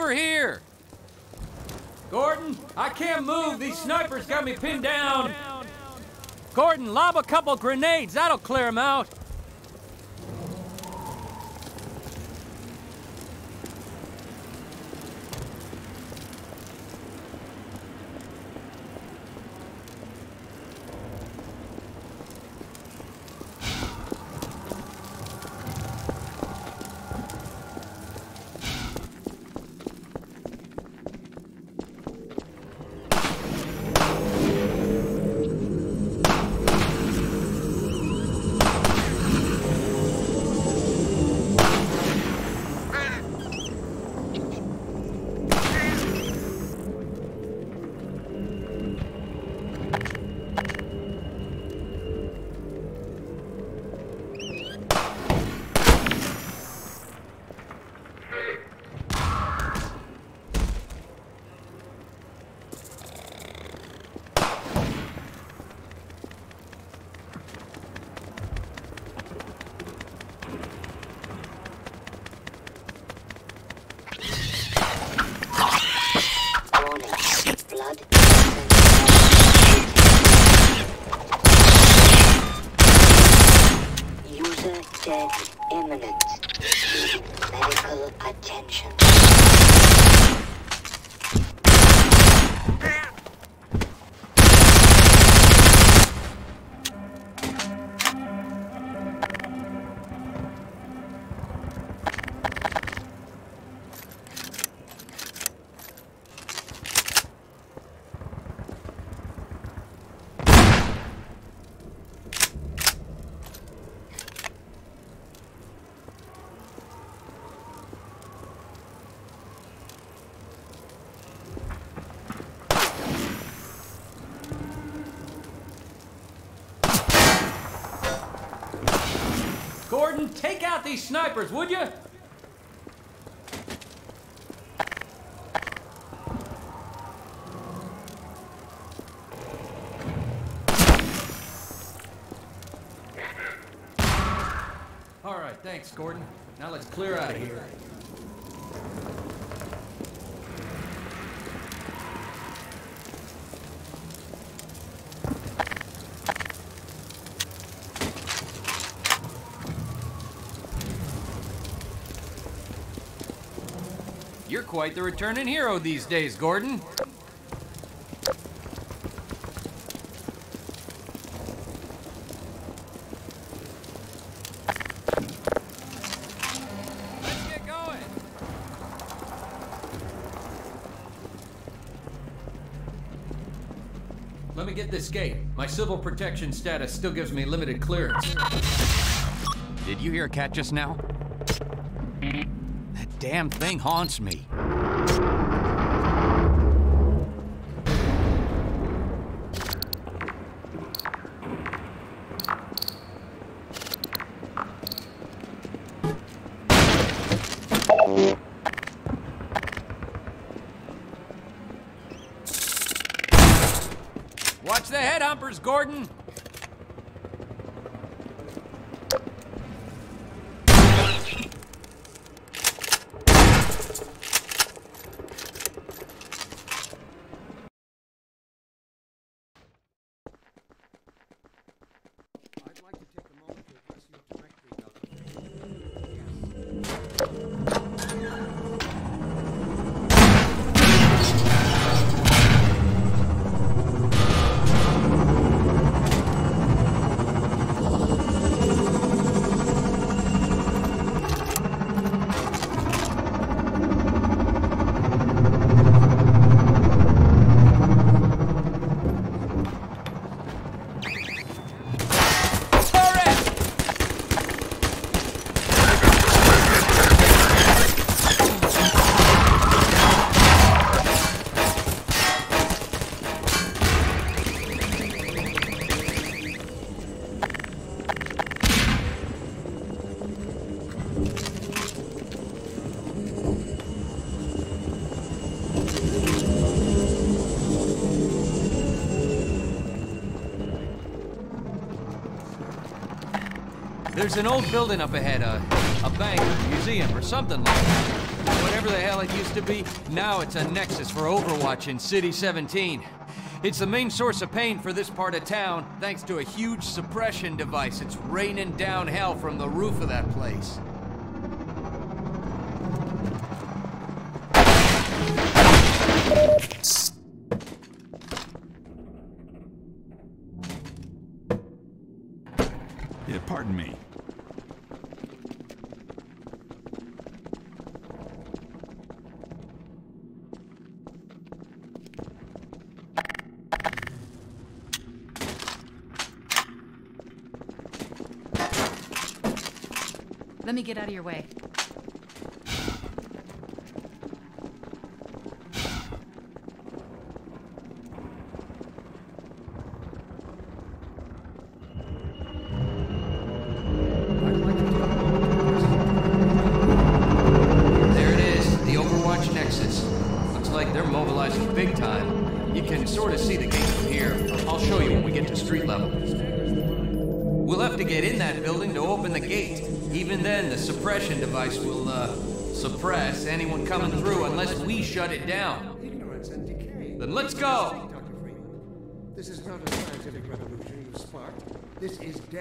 Over here! Gordon, I can't move. These snipers got me pinned down. Gordon, lob a couple grenades. That'll clear them out. These snipers, would you? All right, thanks, Gordon. Now let's clear out of here. Quite the returning hero these days, Gordon. Let me get this gate. My civil protection status still gives me limited clearance. Did you hear a cat just now? That damn thing haunts me. Watch the head humpers, Gordon. There's an old building up ahead, a, a bank, or museum, or something like that. Whatever the hell it used to be, now it's a nexus for Overwatch in City 17. It's the main source of pain for this part of town, thanks to a huge suppression device. It's raining down hell from the roof of that place. Get out of your way.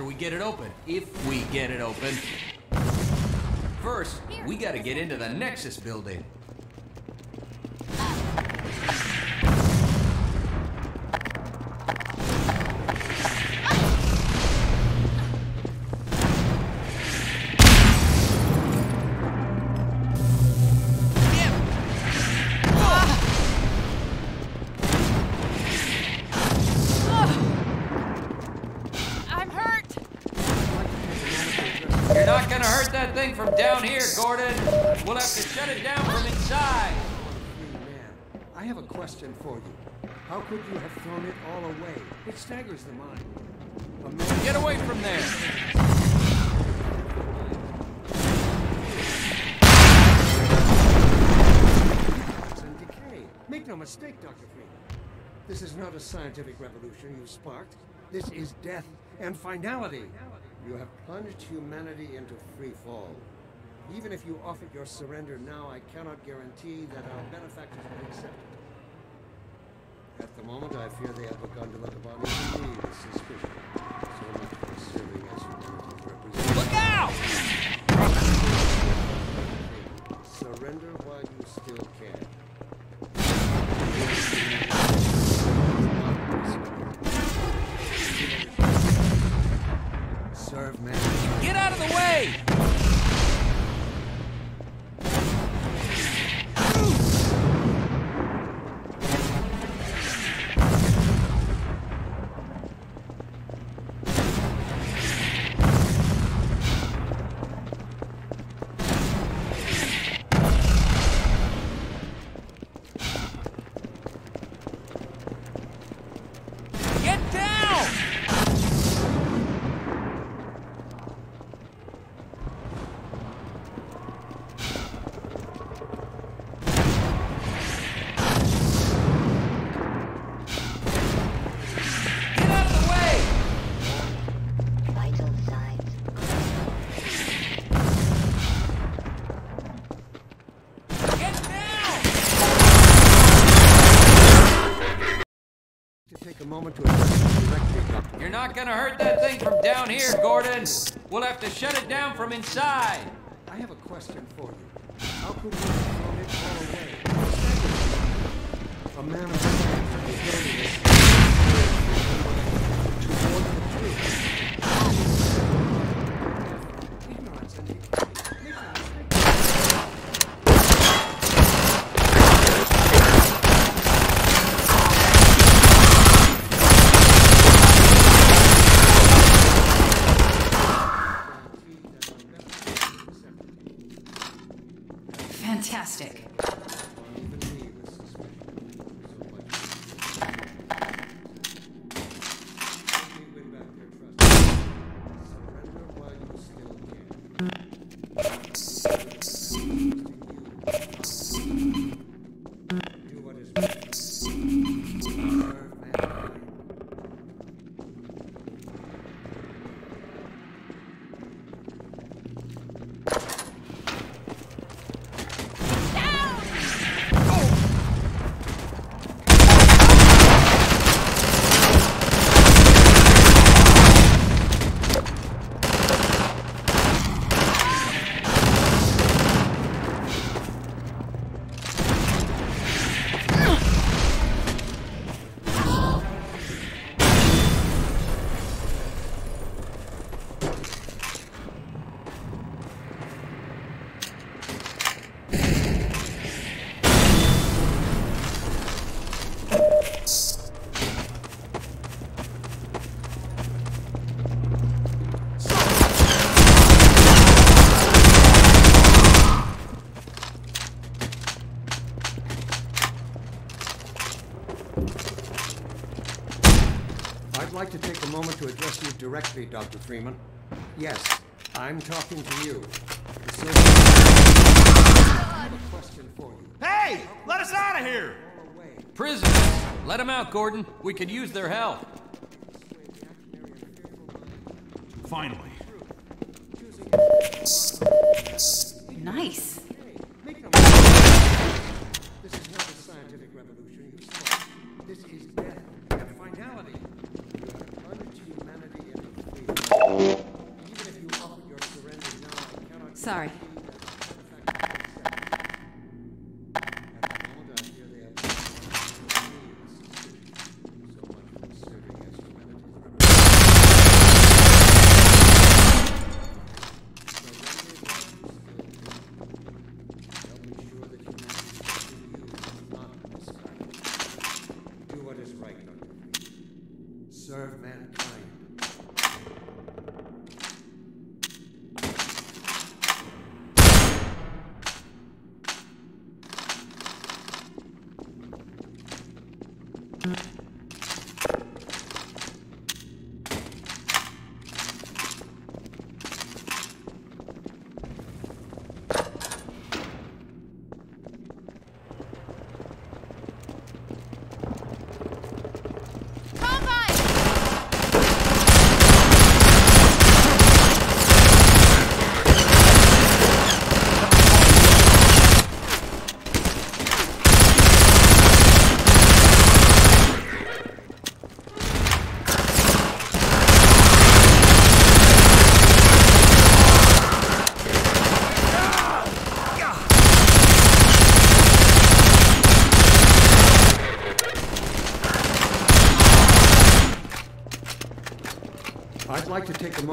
after we get it open. If we get it open. First, we gotta get into the Nexus building. Could you have thrown it all away? It staggers the mind. Get away from there. Make no mistake, Dr. Freeman. This is not a scientific revolution you've sparked. This is death and finality. You have plunged humanity into free fall. Even if you offered your surrender now, I cannot guarantee that our benefactors will accept it. At the moment, I fear they have begun to look upon me with suspicion. So much for serving as humanity's representative. Look out! Surrender while you still can. Gonna hurt that thing from down here, Gordon. We'll have to shut it down from inside. I have a question for you. How could have thrown it all away? A man of directly, Dr. Freeman. Yes, I'm talking to you. I have a question for you. Hey! Let us out of here! Prisoners, let them out, Gordon. We could use their help.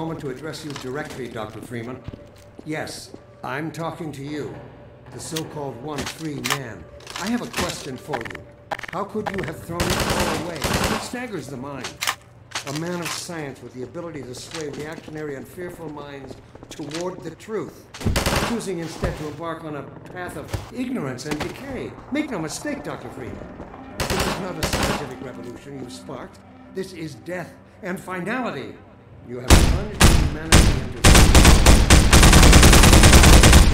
Moment to address you directly, Dr. Freeman. Yes, I'm talking to you, the so called one free man. I have a question for you. How could you have thrown it all away? It staggers the mind. A man of science with the ability to sway reactionary and fearful minds toward the truth, choosing instead to embark on a path of ignorance and decay. Make no mistake, Dr. Freeman. This is not a scientific revolution you've sparked. This is death and finality. You have plunged humanity into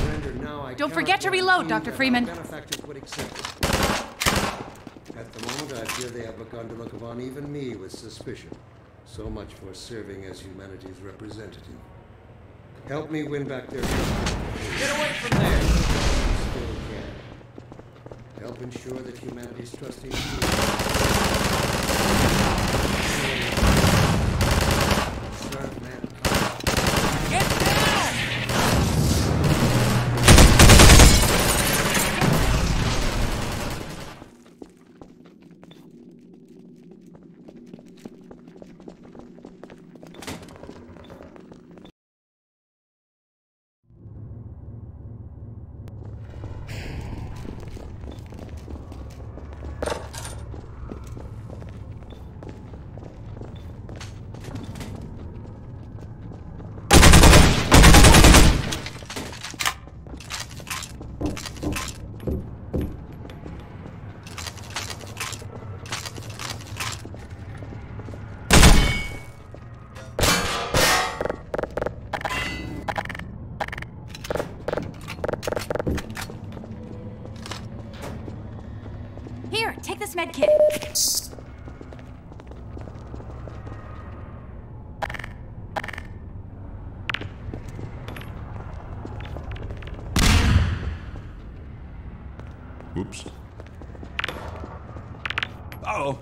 surrender now. I Don't forget to reload, Dr. Freeman. benefactors would accept. At the moment, I fear they have begun to look upon even me with suspicion. So much for serving as humanity's representative. Help me win back their trust. Get away from there! Still can. Help ensure that humanity's trust in you. Serve mankind. Get down! Here, take this med kit. Oops. Oh.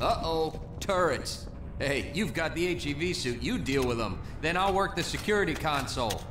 Uh-oh, turrets. Hey, you've got the HEV suit. You deal with them. Then I'll work the security console.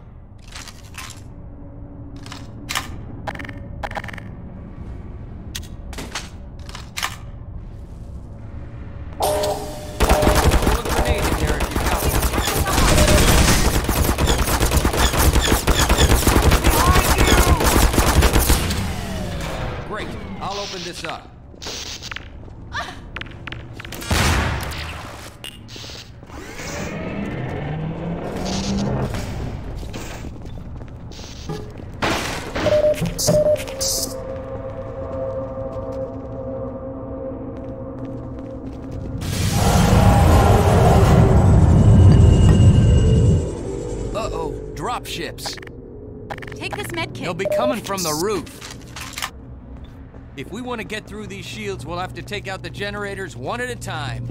Want to get through these shields, we'll have to take out the generators one at a time.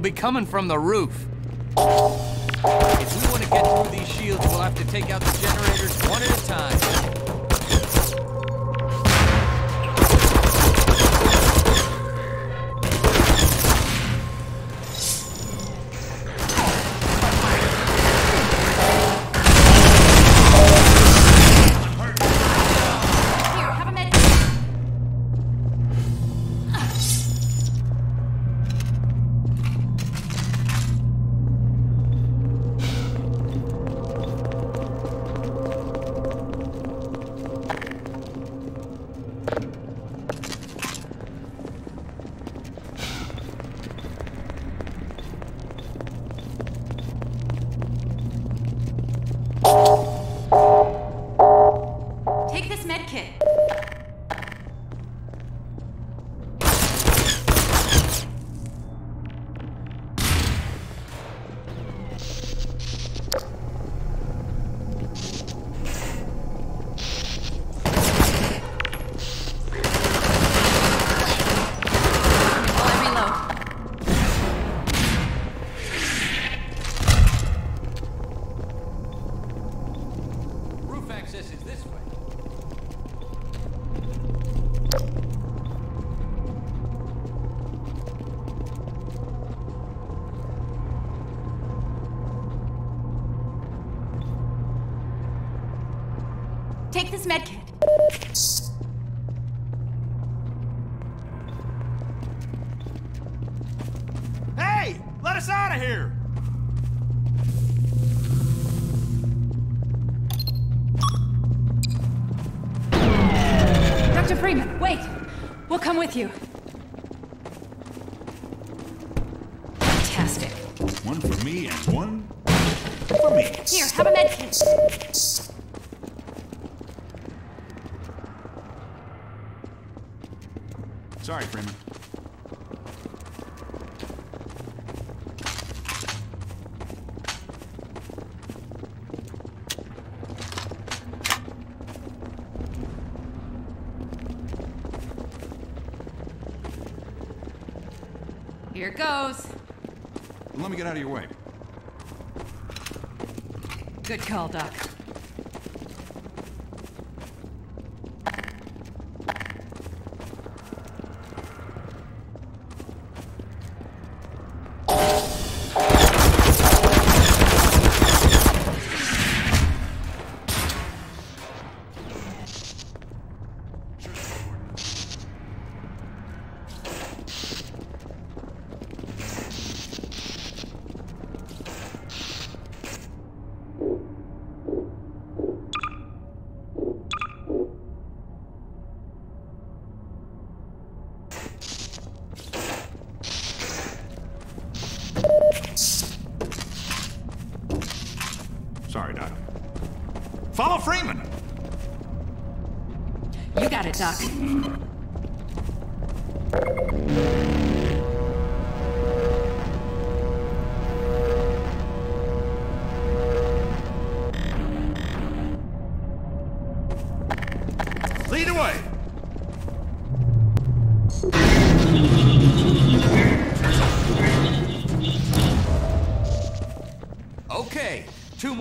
Be coming from the roof. For me. Here, have a med kit. Sorry, Freeman. Here it goes. Let me get out of your way. Good call, Doc.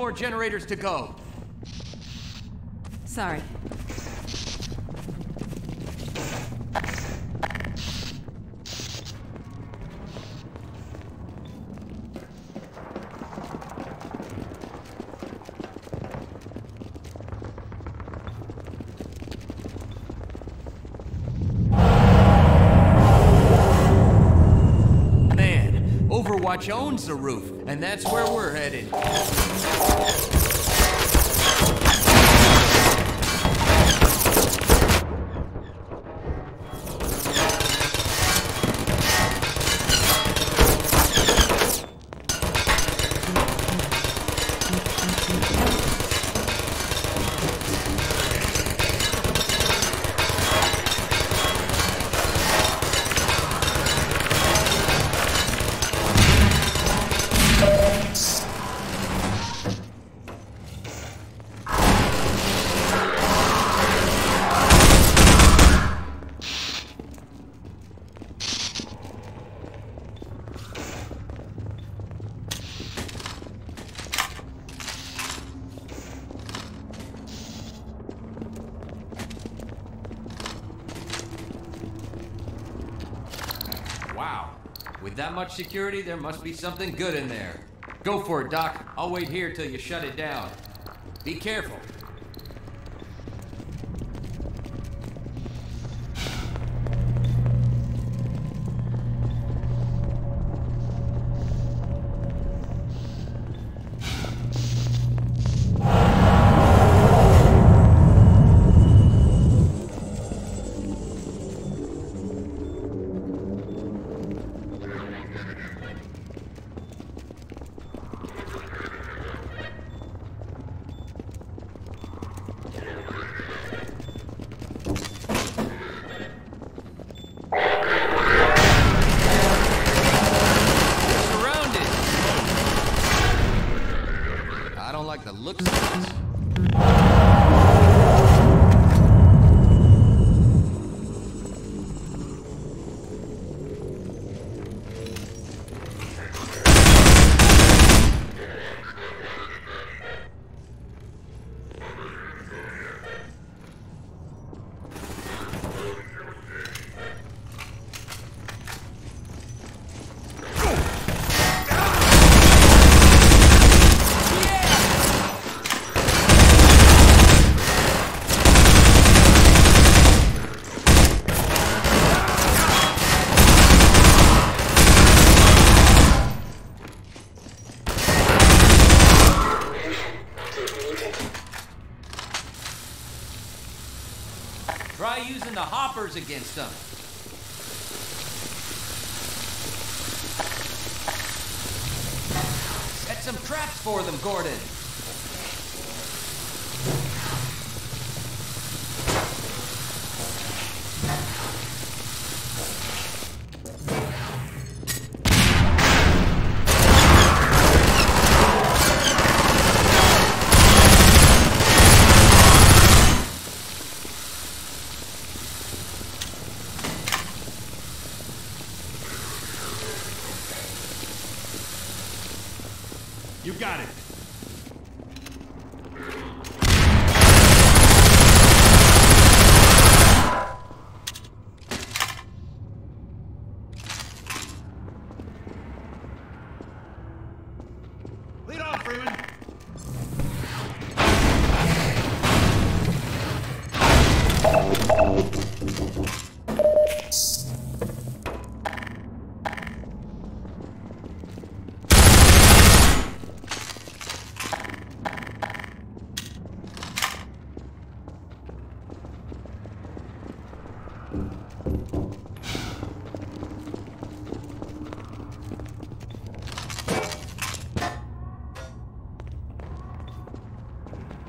More generators to go. Sorry. Man, Overwatch owns the roof, and that's where we're headed. Security, there must be something good in there. Go for it, Doc. I'll wait here till you shut it down. Be careful. Against them. Set some traps for them, Gordon. You got it. Lead on, Freeman.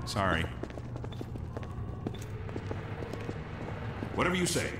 Sorry. Whatever you say.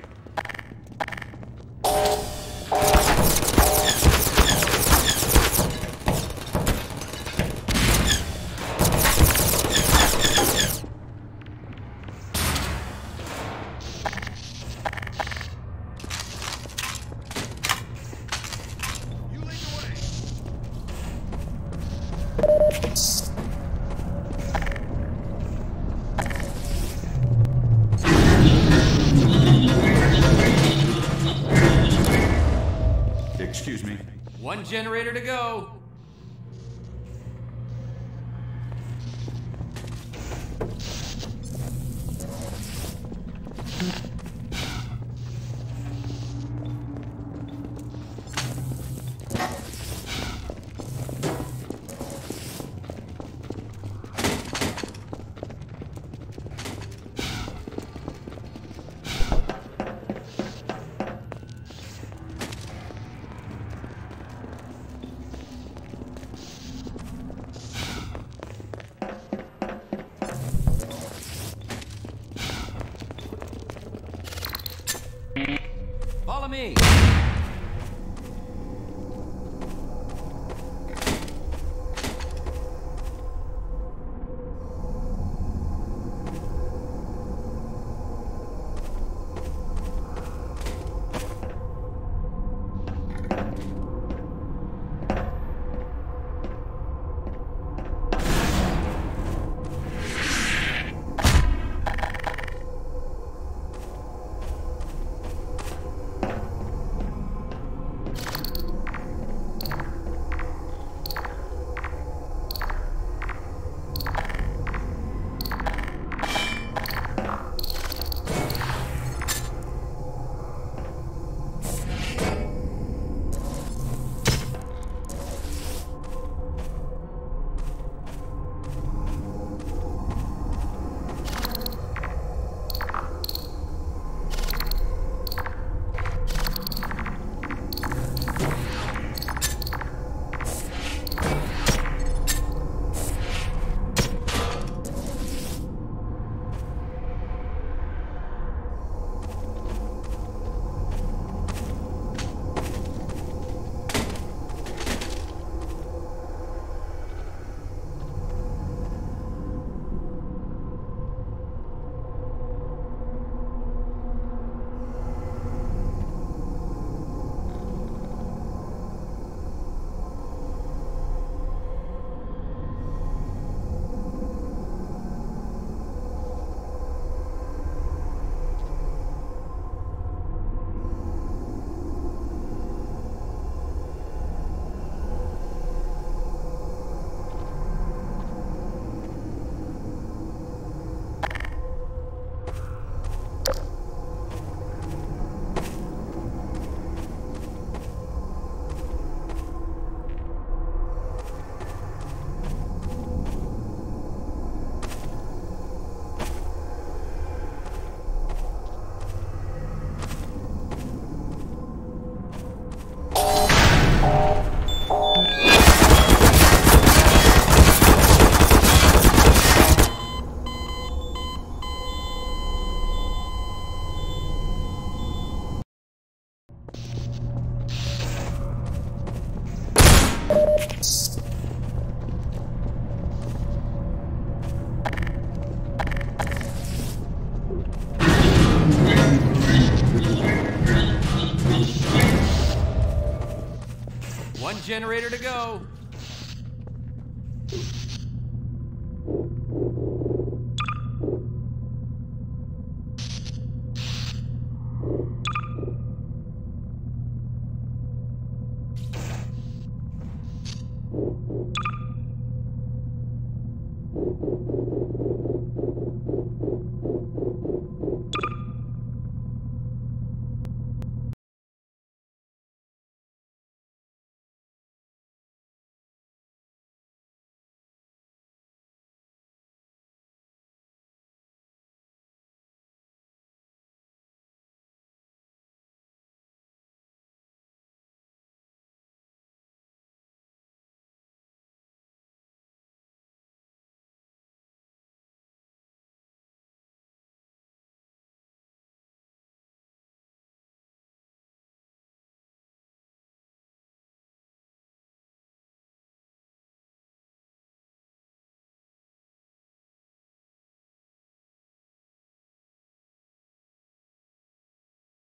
Generator to go.